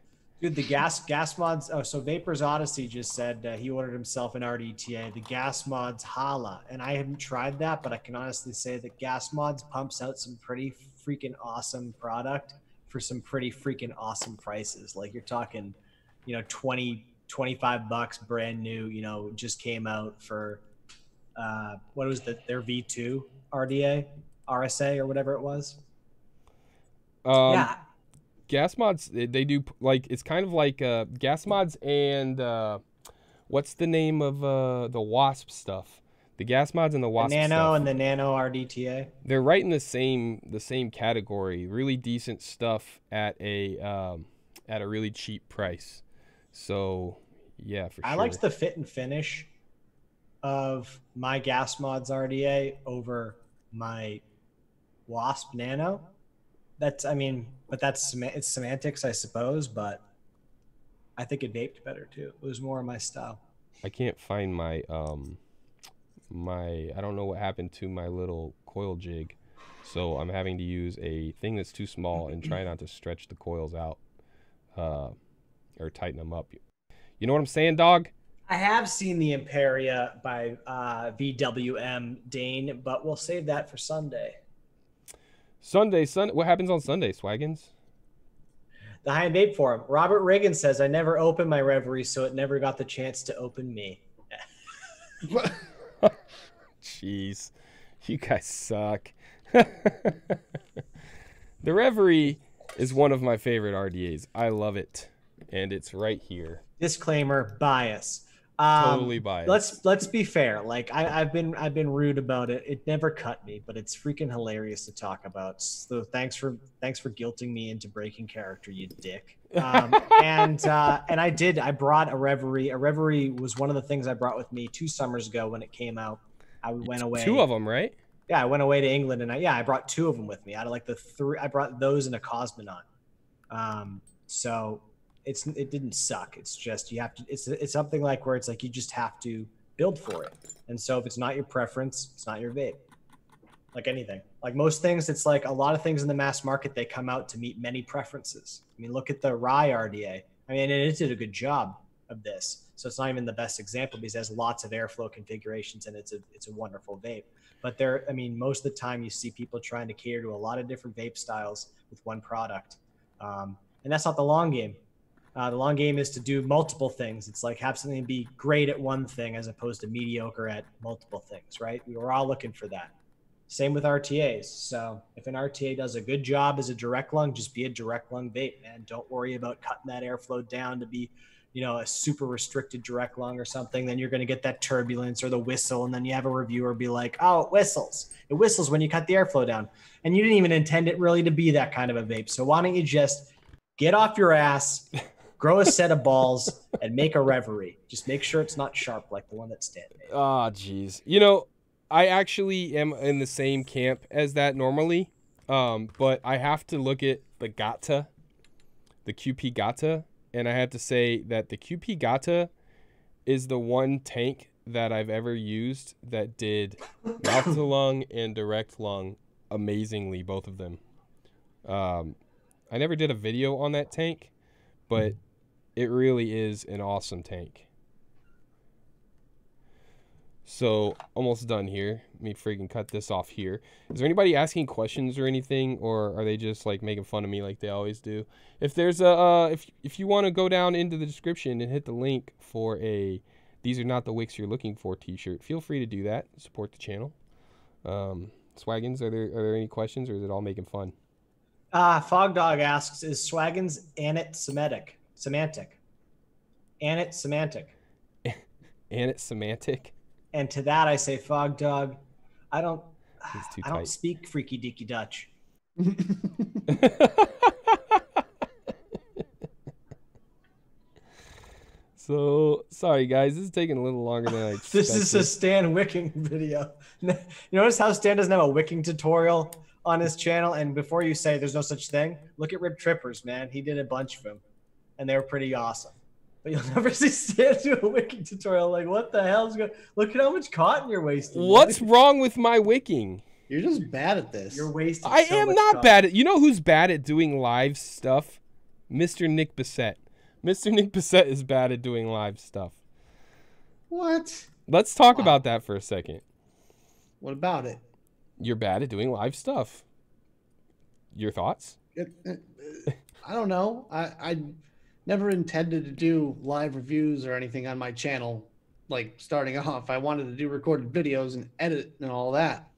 Dude, the gas gas mods. Oh, so Vapors Odyssey just said uh, he ordered himself an RDTA. The gas mods Hala, and I haven't tried that, but I can honestly say that gas mods pumps out some pretty freaking awesome product for some pretty freaking awesome prices. Like you're talking, you know, 20, 25 bucks brand new. You know, just came out for uh, what was the their V2 RDA, RSA or whatever it was. Um, yeah, gas mods they, do like it's kind of like uh, gas mods and uh, what's the name of uh, the wasp stuff? The gas mods and the the wasp Nano stuff. and the Nano RDTA. they're right in the same the same category. Really decent stuff at a um, at a really cheap price. So yeah for I sure. i liked the fit and finish of my gas mods RDA over my Wasp Nano. That's, I mean, but that's it's semantics, I suppose. But I think it vaped better too. It was more of my style. I can't find my um my I don't know what happened to my little coil jig. So I'm having to use a thing that's too small and try not to stretch the coils out uh or tighten them up. You know what I'm saying, dog? I have seen the Imperia by uh, VWM Dane, but we'll save that for Sunday. Sunday, Sun what happens on Sunday, Swaggins? The High Vape Forum. Robert Reagan says, I never opened my Reverie, so it never got the chance to open me. [laughs] Jeez. You guys suck. [laughs] the Reverie is one of my favorite RDAs. I love it. And it's right here. Disclaimer: bias. Um, Totally biased. Let's let's be fair. Like I, I've been I've been rude about it. It never cut me, but it's freaking hilarious to talk about. So thanks for thanks for guilting me into breaking character, you dick. Um, [laughs] and uh, and I did. I brought a reverie. A reverie was one of the things I brought with me two summers ago when it came out. I went away. Two of them, right? Yeah, I went away to England, and I yeah I brought two of them with me. Out of like the three, I brought those and a Cosmonaut. Um, so it's it didn't suck. It's just you have to. It's it's something like where it's like you just have to build for it. And so if it's not your preference, it's not your vape. Like anything, like most things, it's like a lot of things in the mass market, they come out to meet many preferences. I mean, look at the Rye RDA. I mean, it did a good job of this. So it's not even the best example because it has lots of airflow configurations and it's a it's a wonderful vape. But there, I mean, most of the time you see people trying to cater to a lot of different vape styles with one product, um, and that's not the long game. Uh, the long game is to do multiple things. It's like have something be great at one thing as opposed to mediocre at multiple things, right? We were all looking for that. Same with RTAs. So if an RTA does a good job as a direct lung, just be a direct lung vape, man. Don't worry about cutting that airflow down to be, you know, a super restricted direct lung or something. Then you're going to get that turbulence or the whistle. And then you have a reviewer be like, oh, it whistles. It whistles when you cut the airflow down. And you didn't even intend it really to be that kind of a vape. So why don't you just get off your ass, grow a set of balls, and make a reverie? Just make sure it's not sharp like the one that Stan made. Ah, jeez. You know, I actually am in the same camp as that normally, um, but I have to look at the Gata, the QP Gata, and I have to say that the QP Gata is the one tank that I've ever used that did mouth to lung and direct lung amazingly, both of them. Um, I never did a video on that tank, but it really is an awesome tank. So almost done here. Let me freaking cut this off here. Is there anybody asking questions or anything, or are they just like making fun of me like they always do? If there's a, uh, if if you want to go down into the description and hit the link for a, these are not the wicks you're looking for T-shirt. Feel free to do that. Support the channel. Um, Swaggins, are there are there any questions, or is it all making fun? Ah, Fog Dog asks, is Swaggins anit semantic? Semantic. Anit [laughs] semantic. And it's semantic. And to that I say, Fog Dog, I don't It's I don't speak freaky deaky Dutch. [laughs] so sorry guys, this is taking a little longer than I expected. [laughs] This is a Stan wicking video. You notice how Stan doesn't have a wicking tutorial on his channel? And before you say there's no such thing, look at Rip Trippers, man. He did a bunch of them, and they were pretty awesome. But you'll [laughs] never see Stan do a wicking tutorial. Like, what the hell's going? Look at how much cotton you're wasting. man. What's wrong with my wicking? You're just bad at this. You're wasting. I so am much not cotton. bad at. You know who's bad at doing live stuff? Mr. Nick Bissett. Mr. Nick Bissett is bad at doing live stuff. what? Let's talk Wow. about that for a second. What about it? You're bad at doing live stuff. Your thoughts? It- it- I don't know. I, I never intended to do live reviews or anything on my channel. Like starting [laughs] off, I wanted to do recorded videos and edit and all that.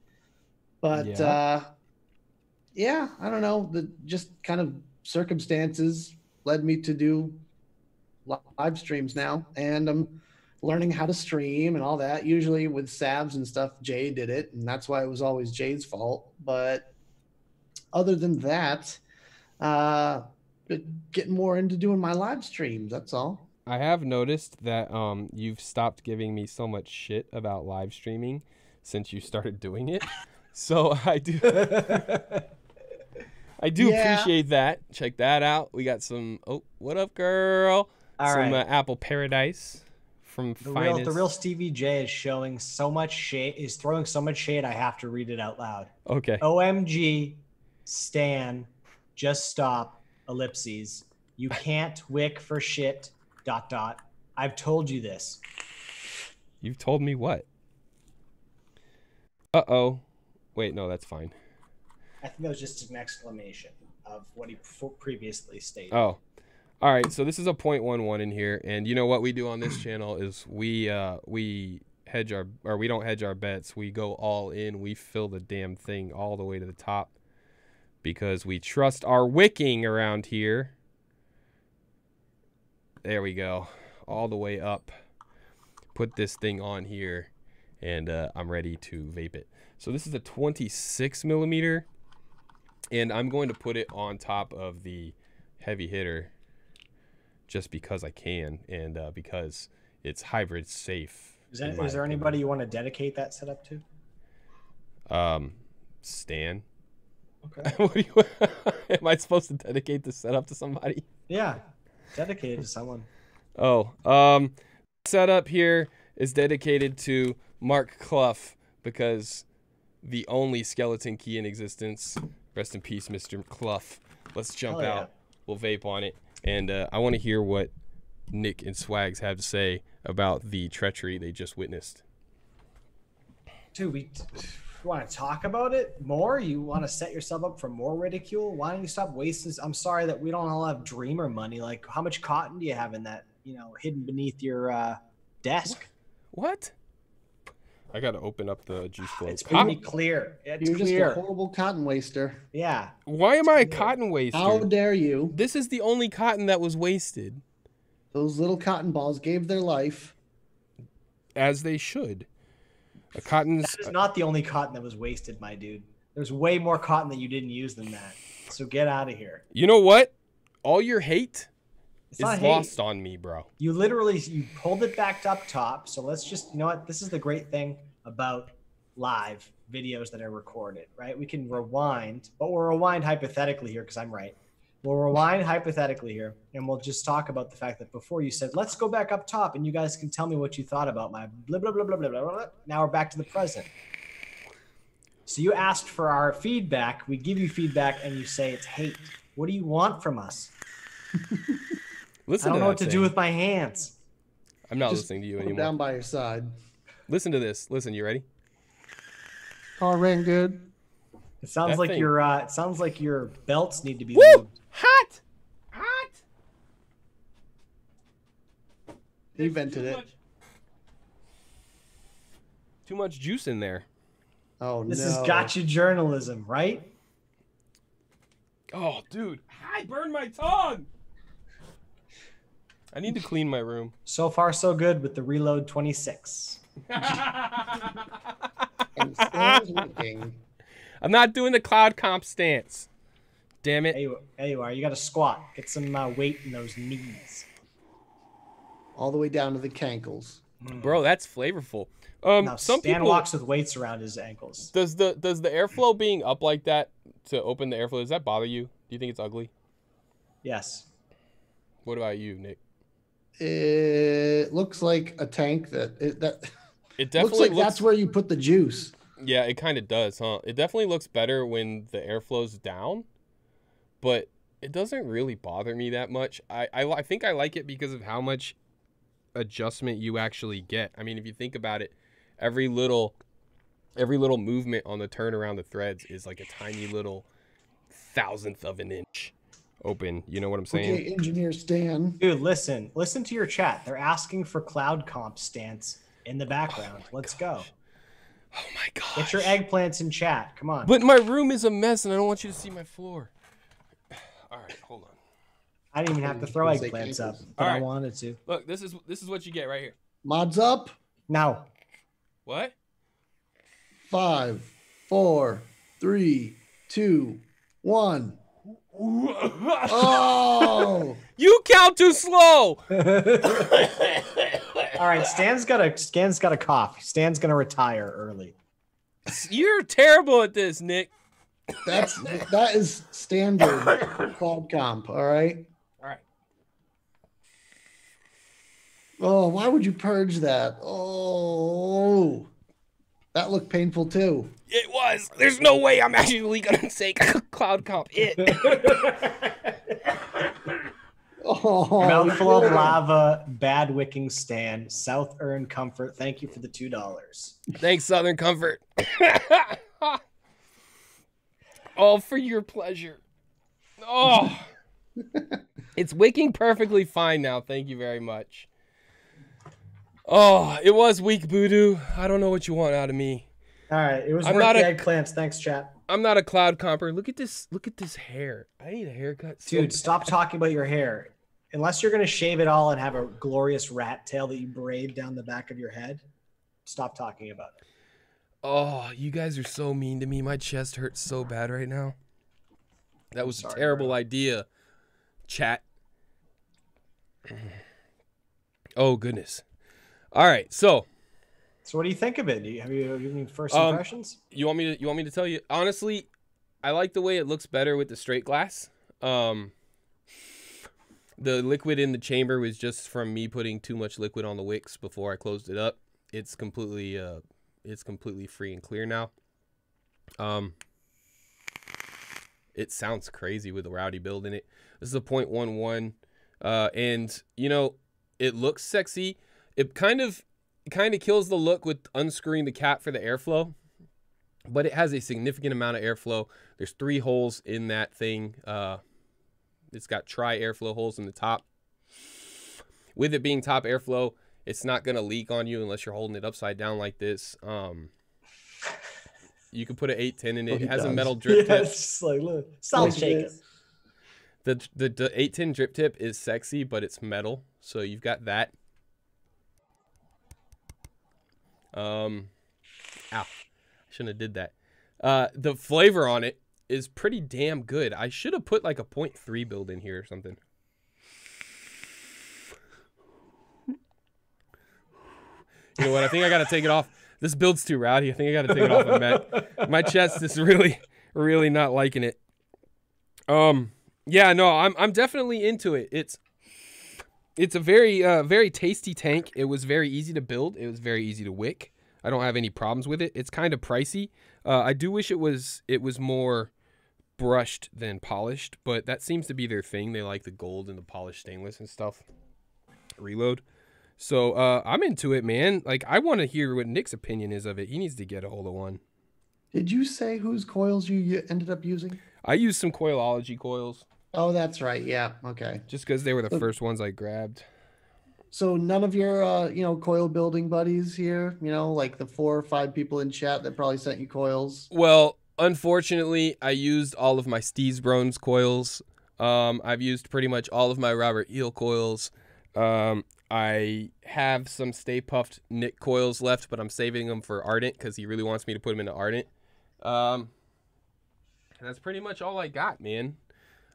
But Yeah. uh, yeah, I don't know. The just kind of circumstances led me to do live streams now, and I'm learning how to stream and all that. Usually with Sabs and stuff, Jay did it, and that's why it was always Jay's fault. But other than that, uh, getting more into doing my live streams. That's all. I have noticed that um you've stopped giving me so much shit about live streaming since you started doing it. [laughs] So I do [laughs] I do Yeah. appreciate that. Check that out. We got some oh, what up girl? All some right. uh, apple paradise from The finest. real, the real Stevie J is showing so much shade. Is throwing so much shade. I have to read it out loud. Okay. OMG, Stan, just stop. Ellipses. You can't wick for shit. Dot dot. I've told you this. You've told me what? Uh-oh. Wait, no, that's fine. I think that was just an exclamation of what he previously stated. Oh. All right, so this is a .11 in here and you know what we do on this channel is we uh we hedge our or we don't hedge our bets. We go all in. We fill the damn thing all the way to the top because we trust our wicking around here. There we go. All the way up. Put this thing on here and uh, I'm ready to vape it. So this is a 26 millimeter and I'm going to put it on top of the heavy hitter just because I can and uh, because it's hybrid safe. is, that, is there opinion. anybody you want to dedicate that setup to? Um, Stan. Okay. [laughs] what do you? [laughs] am I supposed to dedicate the setup to somebody? Yeah, dedicated to someone. Oh, um, setup here is dedicated to Mark Clough because the only skeleton key in existence. Rest in peace, Mr. Clough. Let's jump yeah. out. We'll vape on it. And uh, I want to hear what Nick and Swags have to say about the treachery they just witnessed. Dude, we want to talk about it more? You want to set yourself up for more ridicule? Why don't you stop wasting? I'm sorry that we don't all have dreamer money. Like, how much cotton do you have in that? You know, hidden beneath your uh, desk. What? I got to open up the juice globe. It's pretty clear. It's You're just a horrible cotton waster. yeah. Why am I a cotton waster? How dare you? This is the only cotton that was wasted, Those little cotton balls gave their life. as they should. A cotton's That is not the only cotton that was wasted, my dude. There's way more cotton that you didn't use than that. So get out of here. You know what? All your hate It's is hate. lost on me, bro. You literally you pulled it back up top. So let's just you know what? This is the great thing about live videos that are recorded, right? We can rewind, but we'll rewind hypothetically here because I'm right. We'll rewind hypothetically here, and we'll just talk about the fact that before you said, "Let's go back up top," and you guys can tell me what you thought about my blah blah blah blah blah blah. blah. Now we're back to the present. So you asked for our feedback. We give you feedback, and you say it's hate. What do you want from us? Listen I don't to know what that to do with my hands. I'm not Just listening to you Put 'em anymore. down by your side. Listen to this. Listen, you ready? Car ran good. It sounds That like thing- your uh, it sounds like your belts need to be Woo! moved. Hot! Hot! He vented Too it. much- Too much juice in there. Oh This no. is gotcha journalism, right? Oh, dude. I burned my tongue. I need to clean my room. So far, so good with the Reload 26. [laughs] And Sam's looking. I'm not doing the cloud comp stance. Damn There it. you, there you are. You got to squat. Get some uh, weight in those knees. all the way down to the cankles. Bro, that's flavorful. Um Now, some Stan people walks with weights around his ankles. does the does the airflow being up like that to open the airflow does that bother you? Do you think it's ugly? Yes. What about you, Nick? It looks like a tank that it, that It definitely [laughs] looks like looks, that's where you put the juice. Yeah, it kind of does, huh? It definitely looks better when the airflow's down, but it doesn't really bother me that much. I, I, I think I like it because of how much adjustment you actually get. I mean, if you think about it, every little every little movement on the turn around the threads is like a tiny little thousandth of an inch open. You know what I'm saying? Okay, engineer Stan. Dude, listen. Listen to your chat. They're asking for cloud comp stance in the background. Let's go. Oh my god. Get your eggplants in chat. Come on. But my room is a mess and I don't want you to see my floor. All right, hold on. I didn't even have to throw eggplants up, cankles. but I wanted to. Look, this is this is what you get right here. Mods up. Now, What? Five, four, three, two, one. [laughs] Oh, You count too slow. [laughs] [laughs] all right. Stan's got a Stan's got a cough. Stan's gonna retire early. You're terrible at this, Nick. that's that is standard cloud comp. All right. All right. Oh, why would you purge that? Oh, that looked painful too. It was. There's no way I'm actually gonna say cloud comp it. [laughs] Oh, Mouthful of lava, bad wicking stand, Southern Comfort. Thank you for the two dollars. Thanks, Southern Comfort. [laughs] All for your pleasure. Oh. [laughs] it's wicking perfectly fine now. Thank you very much. Oh, it was weak, Voodoo. I don't know what you want out of me. All right, it was I'm worth not the a- eggplants. Thanks, chat. I'm not a cloud comper. Look at this. Look at this hair. I need a haircut. so Dude, stop talking about your hair. Unless you're gonna shave it all and have a glorious rat tail that you braid down the back of your head, stop talking about it. Oh, you guys are so mean to me. My chest hurts so bad right now. That was a terrible bro. idea. Chat. [clears throat] Oh goodness. All right, so So, what do you think of it? Do you, have you, have you any first Um, impressions? you want me to you want me to tell you honestly? I like the way it looks better with the straight glass. Um, the liquid in the chamber was just from me putting too much liquid on the wicks before I closed it up. it's completely uh it's completely free and clear now. Um it sounds crazy with the rowdy build in it. This is a 0.11 uh and you know, it looks sexy. It kind of it kind of kills the look with unscrewing the cap for the airflow. But it has a significant amount of airflow. There's three holes in that thing. Uh it's got tri airflow holes in the top. With it being top airflow, it's not gonna leak on you unless you're holding it upside down like this. Um, you can put an 810 in it. Oh, it he has a metal [laughs] drip yeah, tip. it's just like look, stop Like The, the the 810 drip tip is sexy, but it's metal, so you've got that. Um, ow, I shouldn't have did that. Uh, the flavor on it is pretty damn good. I should have put like a 0.3 build in here or something. You know what? I think I gotta take it off. This build's too rowdy. I think I gotta take it off. My, my chest is really, really not liking it. Um, yeah, no, I'm I'm definitely into it. It's it's a very uh very tasty tank. It was very easy to build. It was very easy to wick. I don't have any problems with it. It's kind of pricey. Uh, I do wish it was it was more brushed than polished, but that seems to be their thing. They like the gold and the polished stainless and stuff. Reload. So uh, I'm into it, man. Like I want to hear what Nick's opinion is of it. He needs to get a hold of one. Did you say whose coils you ended up using? I used some Coilology coils Oh, that's right. Yeah. Okay. just because they were the So- first ones I grabbed. So none of your, uh, you know, coil building buddies here, you know, like the four or five people in chat that probably sent you coils. Well, unfortunately, I used all of my Steez Brones coils. Um, I've used pretty much all of my Robert Eel coils. Um, I have some Stay Puffed Nick coils left, but I'm saving them for Ardent because he really wants me to put them into Ardent. Um, and that's pretty much all I got, man.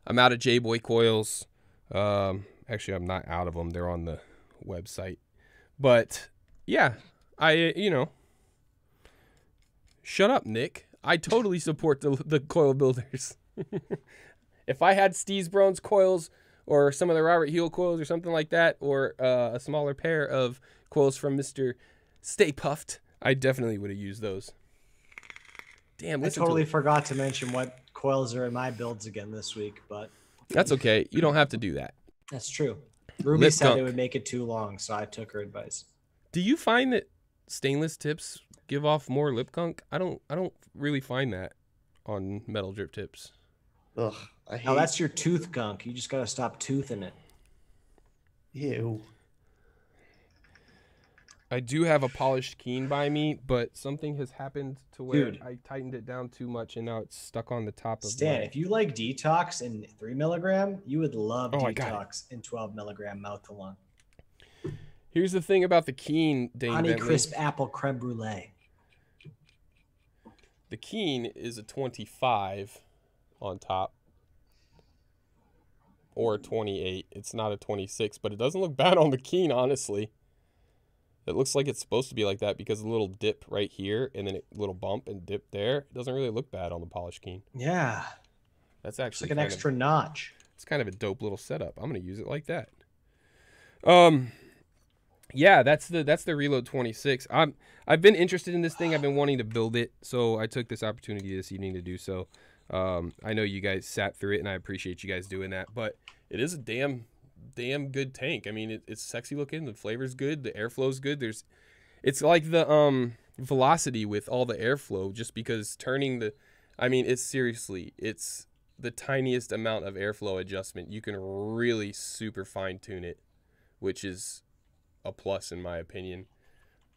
I'm out of J Boy coils. Um, actually, I'm not out of them. They're on the website. But yeah, I you know, shut up, Nick. I totally support the the coil builders. [laughs] if I had Steve's Brown's coils or some of the Robert Heel coils or something like that, or uh, a smaller pair of coils from Mister Stay Puffed, I definitely would have used those. Damn, I totally to forgot to mention what coils are in my builds again this week, but That's okay. You don't have to do that. that's true. Ruby Lip said gunk. it would make it too long, so I took her advice. Do you find that stainless tips give off more lip gunk? I don't. I don't really find that on metal drip tips. Ugh. I hate Now that's your tooth gunk. You just gotta stop toothing it. you. I do have a polished keen by me, but something has happened to where Dude. I tightened it down too much and now it's stuck on the top of Stan, my- if you like detox in three milligram, you would love Oh, I got it. detox in twelve milligram mouth to lung. Here's the thing about the keen, Dane Honey Bentley. crisp apple creme brulee. The keen is a 25 on top or a 28. It's not a 26, but it doesn't look bad on the keen, honestly. It looks like it's supposed to be like that because a little dip right here and then a little bump and dip there. It doesn't really look bad on the polished keen. Yeah, That's it's actually like an kind of- extra notch. it's kind of a dope little setup. I'm gonna use it like that. Um, yeah, that's the that's the Reload 26. I'm I've been interested in this thing. I've been wanting to build it, so I took this opportunity this evening to do so. Um, I know you guys sat through it, and I appreciate you guys doing that. But it is a damn damn good tank. I mean, it, it's sexy looking. The flavor's good. The airflow's good. There's it's like the um velocity with all the airflow just because turning the I mean, it's seriously, it's the tiniest amount of airflow adjustment. You can really super fine tune it, which is a plus in my opinion.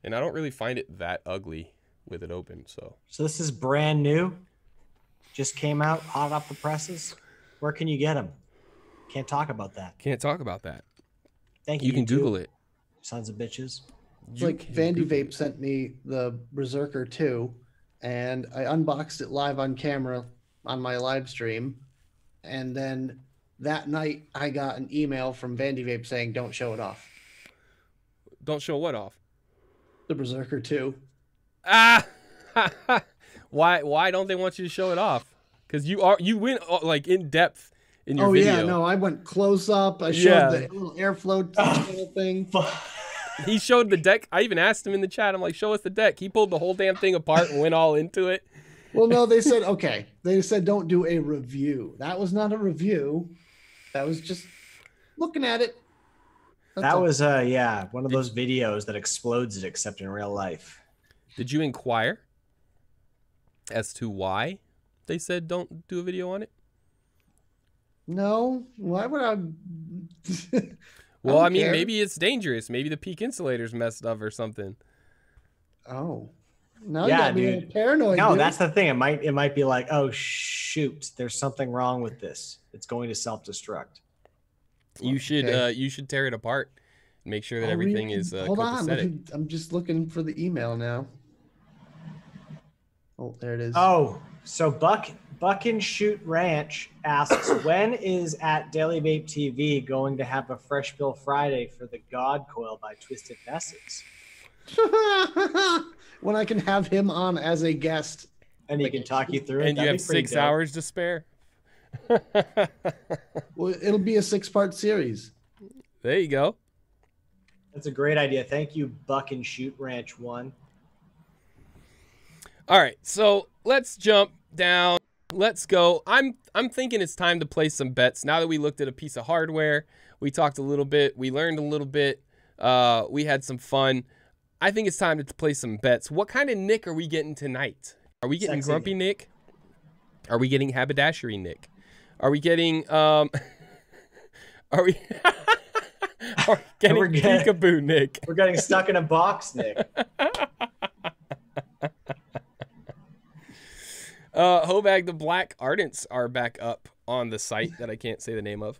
And I don't really find it that ugly with it open, so So this is brand new. Just came out, hot off the presses. Where can you get them? Can't talk about that. can't talk about that. Thank you. You can Google it. Sons of bitches. It's You like can Vandy Google Vape sent me the Berserker 2, and I unboxed it live on camera on my live stream. And then that night, I got an email from Vandy Vape saying, don't show it off. Don't show what off. The Berserker 2. Ah, [laughs] why? Why don't they want you to show it off? Because you are you went uh, like in depth in your Oh, video. yeah, no, I went close up. I showed Yeah. the little airflow [laughs] channel thing. he showed the deck. I even asked him in the chat. I'm like, show us the deck. He pulled the whole damn thing apart and went all into it. Well, no, they said [laughs] okay. They said don't do a review. That was not a review. That was just looking at it. That's that all. was uh yeah, one of those videos that explodes it except in real life. Did you inquire as to why they said don't do a video on it? No. Why would I? [laughs] Well, don't I, mean, care. maybe it's dangerous. Maybe the PEEK insulator's messed up or something. Oh, now Yeah, you got me dude. paranoid. No, dude. that's the thing. It might it might be like, oh shoot, there's something wrong with this. It's going to self-destruct. You should Okay. uh, you should tear it apart. and Make sure that Oh, everything really? is uh, Hold on. looking- I'm just looking for the email now. Oh, there it is. Oh, so Buck Buck and Shoot Ranch asks, [coughs] when is at Daily Vape TV going to have a Fresh Bill Friday for the God Coil by Twisted Messes? [laughs] when I can have him on as a guest. And he can talk you through it. and you That'd have six dope. hours to spare. [laughs] Well, it'll be a six-part series. there you go. That's a great idea. Thank you, Buck and Shoot Ranch One. All right, so let's jump down. Let's go. I'm I'm thinking it's time to place some bets. Now that we looked at a piece of hardware, we talked a little bit, we learned a little bit, uh, we had some fun. I think it's time to play some bets. What kind of Nick are we getting tonight? Are we getting Sexy. Grumpy Nick? Are we getting Haberdashery Nick? Are we getting um? [laughs] Are we? [laughs] are we [laughs] getting We're get- Peekaboo Nick? We're getting stuck in a box, Nick. Uh, Hobag the Black Ardents are back up on the site that I can't say the name of.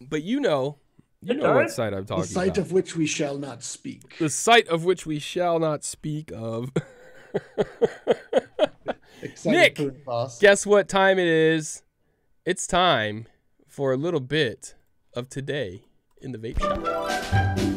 But you know, you know what site I'm The talking site about. of which we shall not speak. the site of which we shall not speak of. [laughs] Nick! Guess what time it is? It's time for a little bit of today in the vape shop.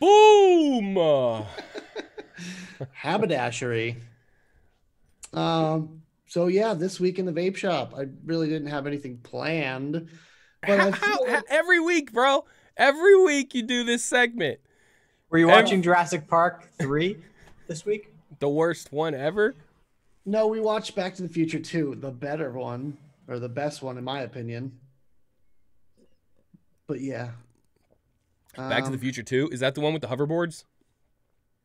Boom! [laughs] haberdashery. Um. So yeah, this week in the vape shop, I really didn't have anything planned, but I How- feel how- like- every week, bro. Every week you do this segment. Were you Every- watching Jurassic Park 3 [laughs] this week? The worst one ever. no, we watched Back to the Future 2, the better one or the best one in my opinion. But yeah, Back to the Um, Future 2. Is that the one with the hoverboards?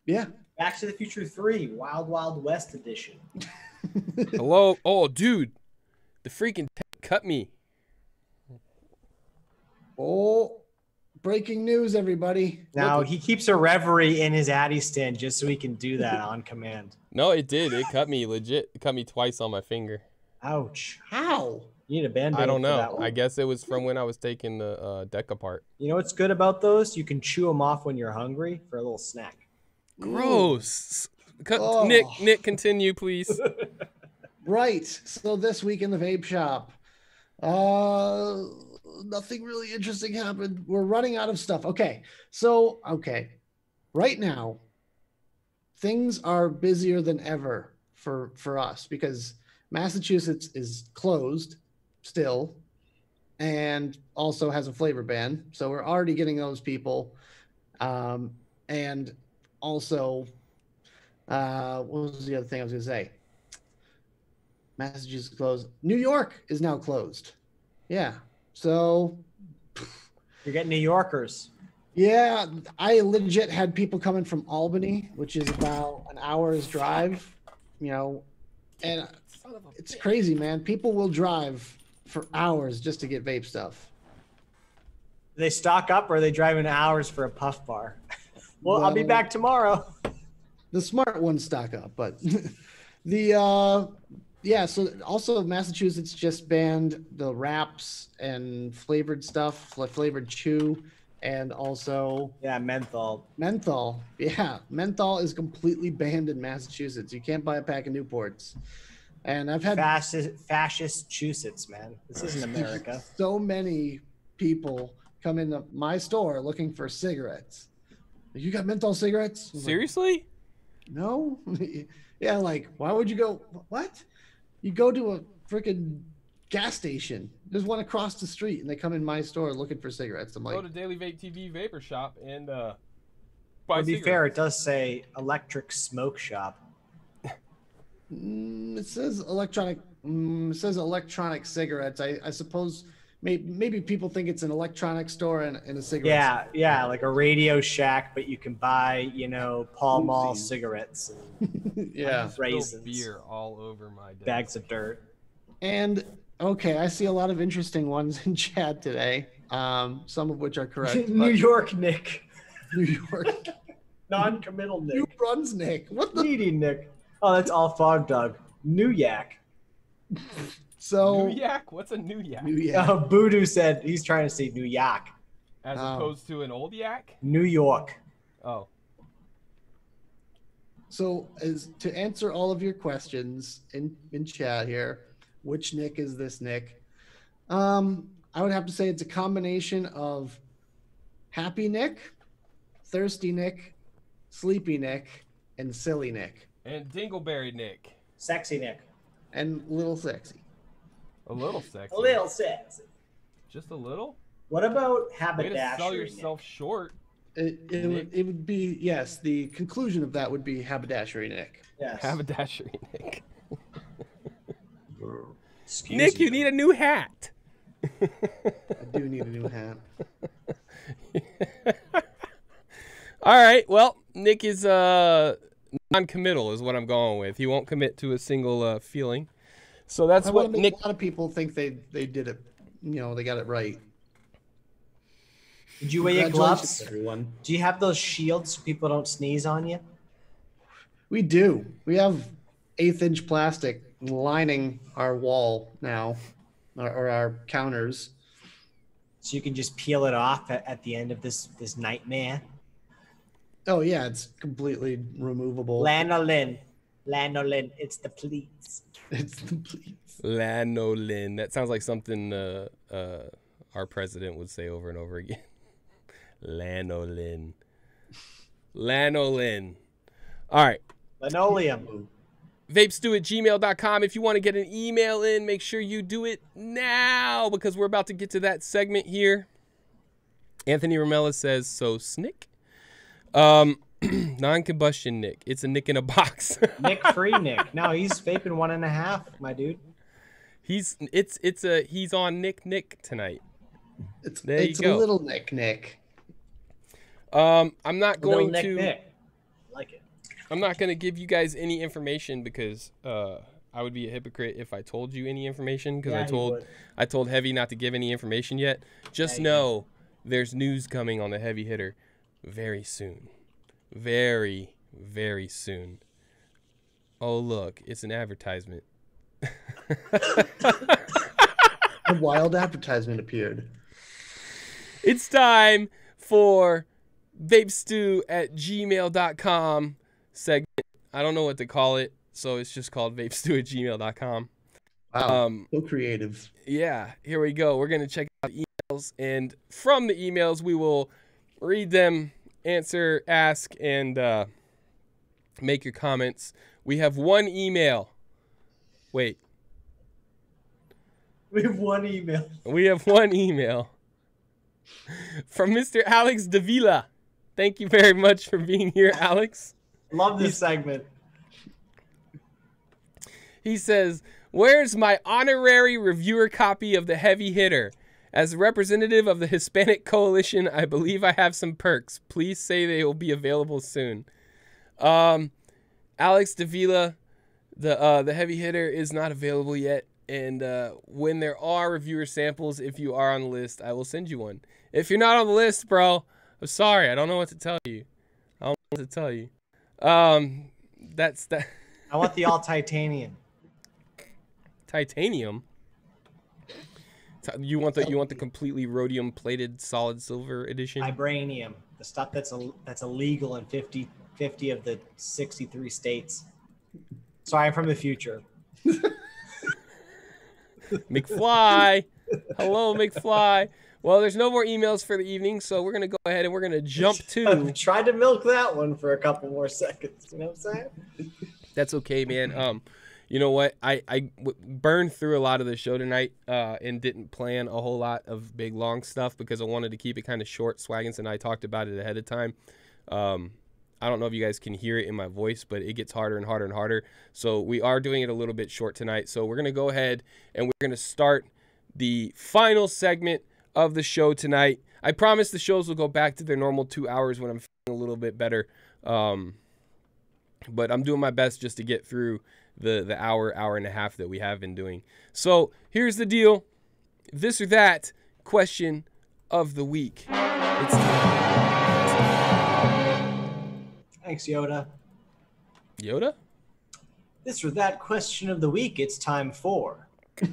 Yeah, Back to the Future 3, Wild Wild West edition. [laughs] Hello? Oh, dude. The freaking tank cut me. Oh, breaking news, everybody. Now, Look- he keeps a reverie in his Addy stand just so he can do that on command. No, it did. It cut me legit. It cut me twice on my finger. Ouch. How? You need a band I don't for that know. one. I guess it was from when I was taking the uh, deck apart. You know what's good about those? You can chew them off when you're hungry for a little snack. Gross. Co- Oh. Nick, Nick, continue, please. [laughs] Right. So this week in the vape shop, uh, nothing really interesting happened. We're running out of stuff. Okay. So, okay. Right now, things are busier than ever for for us because Massachusetts is closed still and also has a flavor ban. So we're already getting those people. Um, and also, uh, what was the other thing I was going to say? Massachusetts closed. New York is now closed. Yeah. So You're getting New Yorkers. yeah, I legit had people coming from Albany, which is about an hour's drive, you know, and it's crazy, man. People will drive for hours just to get vape stuff. They stock up or are they driving hours for a puff bar? [laughs] well, I'll be back tomorrow. [laughs] The smart ones stock up, but [laughs] the uh yeah, so also Massachusetts just banned the wraps and flavored stuff, like flavored chew, and also Yeah, menthol. Menthol. Yeah, menthol is completely banned in Massachusetts. You can't buy a pack of Newports. And I've had Fascist, fascist Massachusetts, man. This isn't [laughs] America. so many people come into my store looking for cigarettes. You got menthol cigarettes? I was like, Seriously? no. [laughs] yeah, like why would you go? What? You go to a freaking gas station. There's one across the street, and they come in my store looking for cigarettes. I'm like, Go to Daily Vape TV Vapor Shop and uh, buy To be cigarettes. fair, it does say electric smoke shop. Mm, it says electronic. Mm, it says electronic cigarettes. I, I suppose maybe, maybe people think it's an electronic store and, and a cigarette. Yeah, yeah, like a Radio Shack, but you can buy, you know, Pall Mall cigarettes, [laughs] yeah. Raisins, beer all over my desk. bags of dirt. And okay, I see a lot of interesting ones in [laughs] chat today. Um, some of which are correct. [laughs] New York Nick, New York, non-committal Nick. New Brunswick. What the? needy Nick. Oh, that's all fog dog. New Yak. So New Yak? What's a new yak? New Yak. Uh, Voodoo said he's trying to say New Yak, As Oh. opposed to an old yak? New York. Oh. So, as to answer all of your questions in in chat here, which Nick is this Nick? Um, I would have to say it's a combination of happy Nick, thirsty Nick, sleepy Nick, and silly Nick, And Dingleberry Nick. Sexy Nick. and little sexy. A little sexy. A little sexy. Just a little? What about Way to haberdashery? sell Nick? yourself short. It, it, would, it would be yes. The conclusion of that would be haberdashery Nick. Yes. Haberdashery Nick. Excuse Nick, you need a new hat. I do need a new hat. [laughs] All right. Well, Nick is uh non-committal is what I'm going with. He won't commit to a single uh, feeling. So that's I what Nick a lot of people think they they did it. You know, they got it right. Did you wear your gloves? everyone. Do you have those shields so people don't sneeze on you? We do. We have eighth inch plastic lining our wall now, or, or our counters. So you can just peel it off at, at the end of this this nightmare. Oh yeah, it's completely removable. Lanolin. Lanolin, it's the police. [laughs] It's complete. lanolin. That sounds like something uh, uh, our president would say over and over again. [laughs] lanolin. Lanolin. All right. Linoleum. vapestew at gmail.com. If you want to get an email in, make sure you do it now because we're about to get to that segment here. Anthony Romella says, so snick. Um, [clears throat] non-combustion Nick. It's a Nick in a box. [laughs] Nick free Nick. No, he's vaping one and a half, my dude. he's it's it's a he's on Nick Nick tonight. It's There you it's go. a little Nick Nick. Um, I'm not Little going Nick to Nick. Like it. I'm not going to give you guys any information because uh I would be a hypocrite if I told you any information because Yeah, I told. I told Heavy not to give any information yet. Just you know there's news coming on the Heavy Hitter very soon. Very, very soon. Oh, look, it's an advertisement. A wild advertisement appeared. It's time for vapestew at gmail.com segment. I don't know what to call it, so it's just called vapestew at gmail.com. Wow, Um, so creative. yeah, here we go. We're going to check out emails, and from the emails, we will read them, answer, ask, and uh, make your comments. We have one email. Wait, [laughs] We have one email. we have one email from Mr. Alex Davila. Thank you very much for being here, Alex. Love this segment. He says, Where's my honorary reviewer copy of The Heavy Hitter? As a representative of the Hispanic Coalition, I believe I have some perks. Please say they will be available soon. Um, Alex Davila, the uh, the heavy hitter, is not available yet. And uh, when there are reviewer samples, if you are on the list, I will send you one. If you're not on the list, bro, I'm sorry. I don't know what to tell you. I don't know what to tell you. Um, that's that. I want the all titanium. [laughs] titanium. You want the you want the completely rhodium plated solid silver edition? Vibranium. The stuff that's a, that's illegal in 50, 50 of the 63 states. Sorry, I'm from the future. [laughs] McFly. Hello, McFly. Well, there's no more emails for the evening, so we're gonna go ahead and we're gonna jump [laughs] to. I tried to milk that one for a couple more seconds. You know what I'm saying? That's okay, man. Um, you know what? I I w- burned through a lot of the show tonight uh, and didn't plan a whole lot of big long stuff because I wanted to keep it kind of short. Swaggins and I talked about it ahead of time. Um, I don't know if you guys can hear it in my voice, but it gets harder and harder and harder. So we are doing it a little bit short tonight. So we're gonna go ahead and we're gonna start the final segment of the show tonight. I promise the shows will go back to their normal two hours when I'm feeling a little bit better. Um, but I'm doing my best just to get through the the hour, hour and a half that we have been doing. So here's the deal: this or that question of the week. It's Thanks, Yoda. Yoda. This or that question of the week. It's time for. [laughs]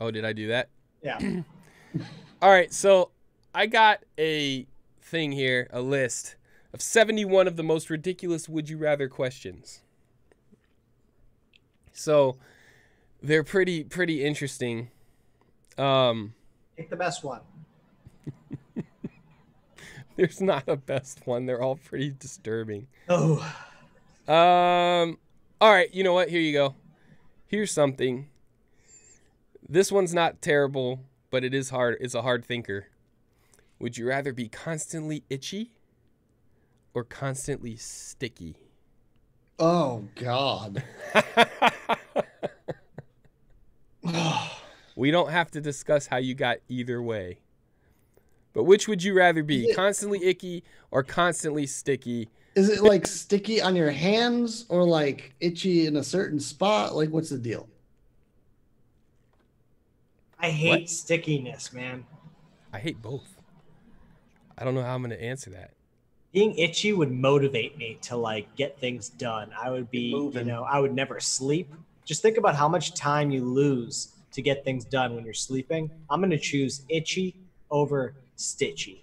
Oh, did I do that? Yeah. [clears throat] All right, so I got a thing here, a list of 71 of the most ridiculous would you rather questions. So they're pretty pretty interesting. Um Pick the best one. [laughs] there's not a best one. They're all pretty disturbing. Oh. Um all right, you know what? Here you go. Here's something. This one's not terrible, but it is hard. It's a hard thinker. Would you rather be constantly itchy or constantly sticky? Oh God. [laughs] [sighs] we don't have to discuss how you got either way. But which would you rather be? It, constantly icky or constantly sticky? Is it like sticky on your hands or like itchy in a certain spot? Like, what's the deal? I hate What? stickiness, man. I hate both. I don't know how I'm going to answer that. Being itchy would motivate me to like get things done. I would be, you know, I would never sleep. Just think about how much time you lose to get things done when you're sleeping. I'm going to choose itchy over stitchy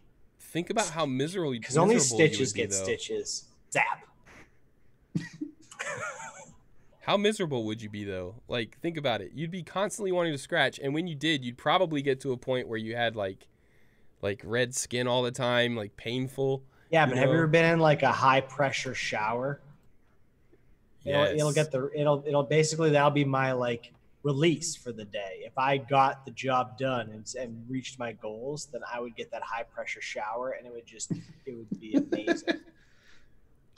Think about how miserable because only miserable you would stitches be, get though. stitches. Zap. [laughs] How miserable would you be though? Like think about it. You'd be constantly wanting to scratch and when you did, you'd probably get to a point where you had like like red skin all the time, like painful. Yeah, You but have you ever been in like a high pressure shower? It'll, it'll get the it'll it'll basically that'll be my like release for the day. If I got the job done and, and reached my goals, then I would get that high pressure shower and it would just it would be amazing.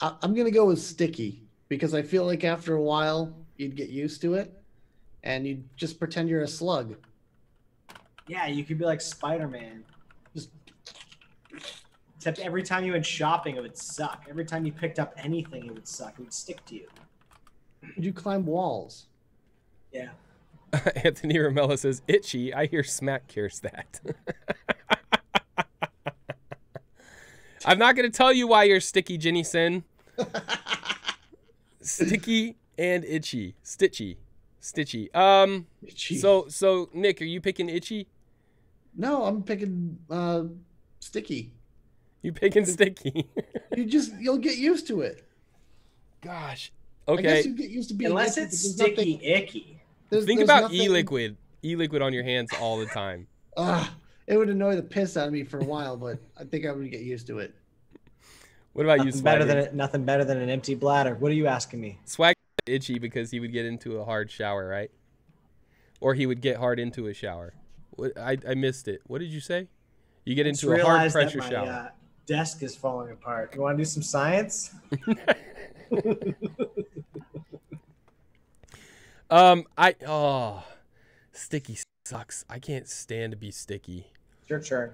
[laughs] I'm gonna go with sticky because I feel like after a while you'd get used to it, and you'd just pretend you're a slug. yeah, you could be like Spider Man. Just Except every time you went shopping, it would suck. Every time you picked up anything, it would suck. It would stick to you. you climb walls. Yeah. [laughs] Anthony Ramella says, "Itchy." I hear Smack cures that. [laughs] I'm not gonna tell you why you're sticky, Jenny Sin. [laughs] Sticky and itchy, stitchy, stitchy. Um. Itchy. So so Nick, are you picking itchy? no, I'm picking uh, sticky. You picking sticky? You just you'll get used to it. Gosh. I Okay. guess you get used to being Unless itchy, it's sticky nothing- icky. there's- Think there's about nothing- e-liquid. E-liquid on your hands all the time. [laughs] Ugh, it would annoy the piss out of me for a while, but I think I would get used to it. What about you, Nothing better Swagger? than nothing better than an empty bladder. What are you asking me? Swag itchy because he would get into a hard shower, right? Or he would get hard into a shower. What, I, I missed it. What did you say? You get into a hard pressure my, shower. Uh, desk is falling apart. You want to do some science? [laughs] Um, I oh, sticky sucks. I can't stand to be sticky. It's your turn.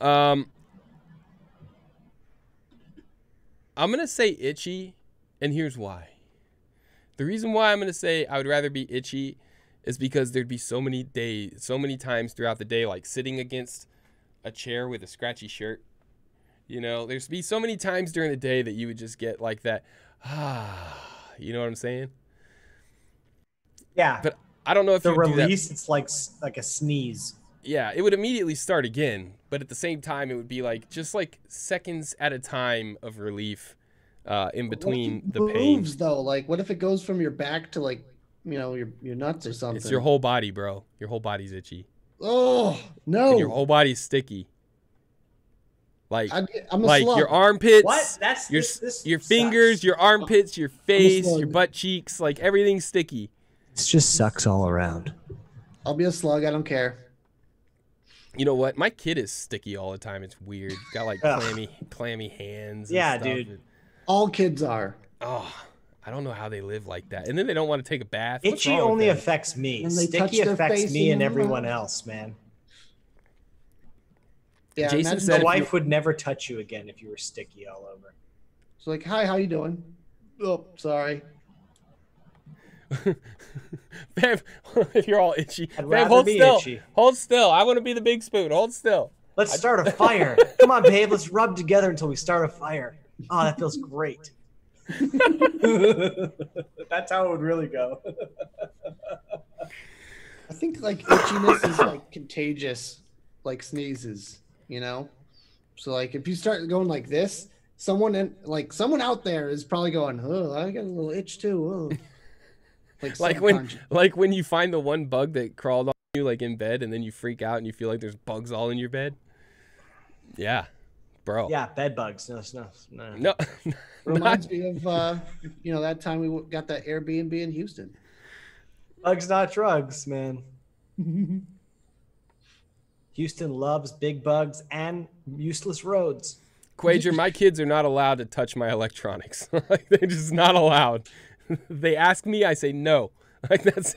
Um, I'm gonna say itchy, and here's why. The reason why I'm gonna say I would rather be itchy is because there'd be so many days, so many times throughout the day, like sitting against a chair with a scratchy shirt. You know, there's be so many times during the day that you would just get like that. Ah, [sighs] you know what I'm saying? Yeah. But I don't know if the you would do that. release, it's like like a sneeze. Yeah, it would immediately start again, but at the same time, it would be like just like seconds at a time of relief uh, in What if between it the pain. moves though? Like, what if it goes from your back to like, you know, your your nuts or something? It's your whole body, bro. Your whole body's itchy, Oh and your whole body's sticky. Like I, I'm a like slug. your armpits, What? That's your this, this your sucks. fingers, your armpits, your face, your butt cheeks, like everything's sticky. It just sucks all around. I'll be a slug. I don't care. You know what? My kid is sticky all the time. It's weird. Got like clammy, clammy hands. and Yeah, stuff. dude. All kids are. Oh, I don't know how they live like that. And then they don't want to take a bath. Itchy only affects me. When Sticky affects me in and everyone else, man. Yeah, Jason said The wife would never touch you again if you were sticky all over. It's like, hi, how you doing? Oh, sorry. [laughs] Babe, [laughs] if you're all itchy, I'd babe, hold be still. itchy. Hold still. I want to be the big spoon. Hold still. Let's start a [laughs] fire. Come on, babe. Let's rub together until we start a fire. Oh, that feels great. That's how it would really go. I think like itchiness is like contagious, like sneezes, you know? So like if you start going like this, someone in like someone out there is probably going, Oh, I got a little itch too. Oh. [laughs] Like, Like when, like when you find the one bug that crawled on you, like in bed, and then you freak out and you feel like there's bugs all in your bed. Yeah, bro. Yeah, bed bugs. No, no, no. No. [laughs] reminds me of uh you know that time we got that Airbnb in Houston. Bugs, not drugs, man. [laughs] Houston loves big bugs and useless roads. Quager, my kids are not allowed to touch my electronics. [laughs] they're just not allowed. [laughs] they ask me, I say no. [laughs] Like that's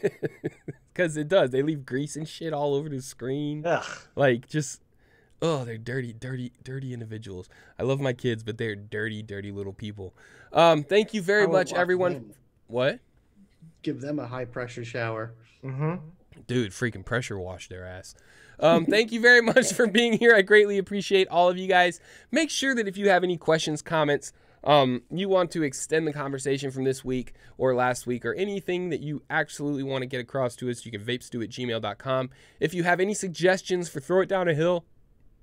because it does. They leave grease and shit all over the screen. Ugh. Like just oh, they're dirty, dirty, dirty individuals. I love my kids, but they're dirty, dirty little people. Um, thank you very much, everyone. What? Give them a high pressure shower. Mm-hmm. Dude freaking pressure wash their ass. Um, thank you very [laughs] much for being here. I greatly appreciate all of you guys. Make sure that if you have any questions comments um, you want to extend the conversation from this week or last week or anything that you absolutely want to get across to us you can vapestew at gmail.com if you have any suggestions for throw it down a hill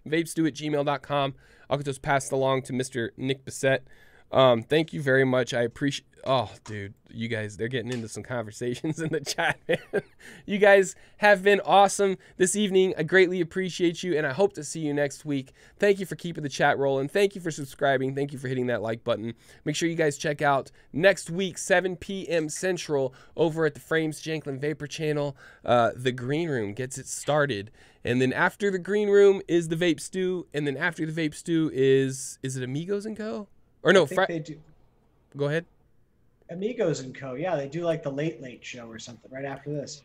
vapestew at gmail.com i'll just pass along to mr nick bissett. Um, thank you very much. I appreciate. Oh, dude, you guys, they're getting into some conversations [laughs] in the chat, man. you guys have been awesome this evening. I greatly appreciate you, and I hope to see you next week. Thank you for keeping the chat rolling. Thank you for subscribing. Thank you for hitting that like button. Make sure you guys check out next week, 7 p.m. Central, over at the Frames Janklin Vapor channel. Uh, the Green Room gets it started. And then after the green room is the vape stew, and then after the vape stew is is it Amigos and Co. Or no, I think Fri- they do. go ahead. Amigos and Co. Yeah, they do like the late late show or something right after this.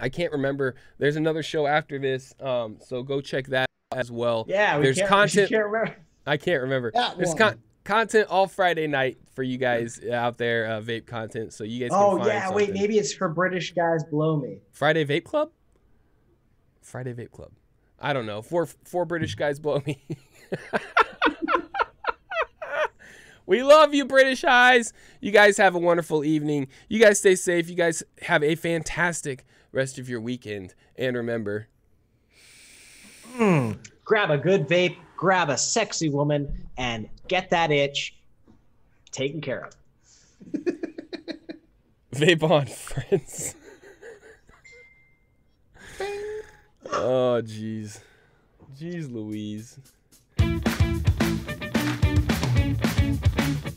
I can't remember. There's another show after this, um, so go check that out as well. Yeah, we There's can't, content- can't remember. I can't remember. That There's con- content all Friday night for you guys out there, uh, vape content. So you guys can Oh yeah, wait, maybe it's for British guys below me. Friday Vape Club. Friday Vape Club. I don't know. Four four British guys below me. [laughs] we love you, British eyes. You guys have a wonderful evening. You guys stay safe. You guys have a fantastic rest of your weekend. And remember, hmm. Grab a good vape, grab a sexy woman, and get that itch taken care of. [laughs] vape on, friends. oh, jeez. Jeez Louise. thank you.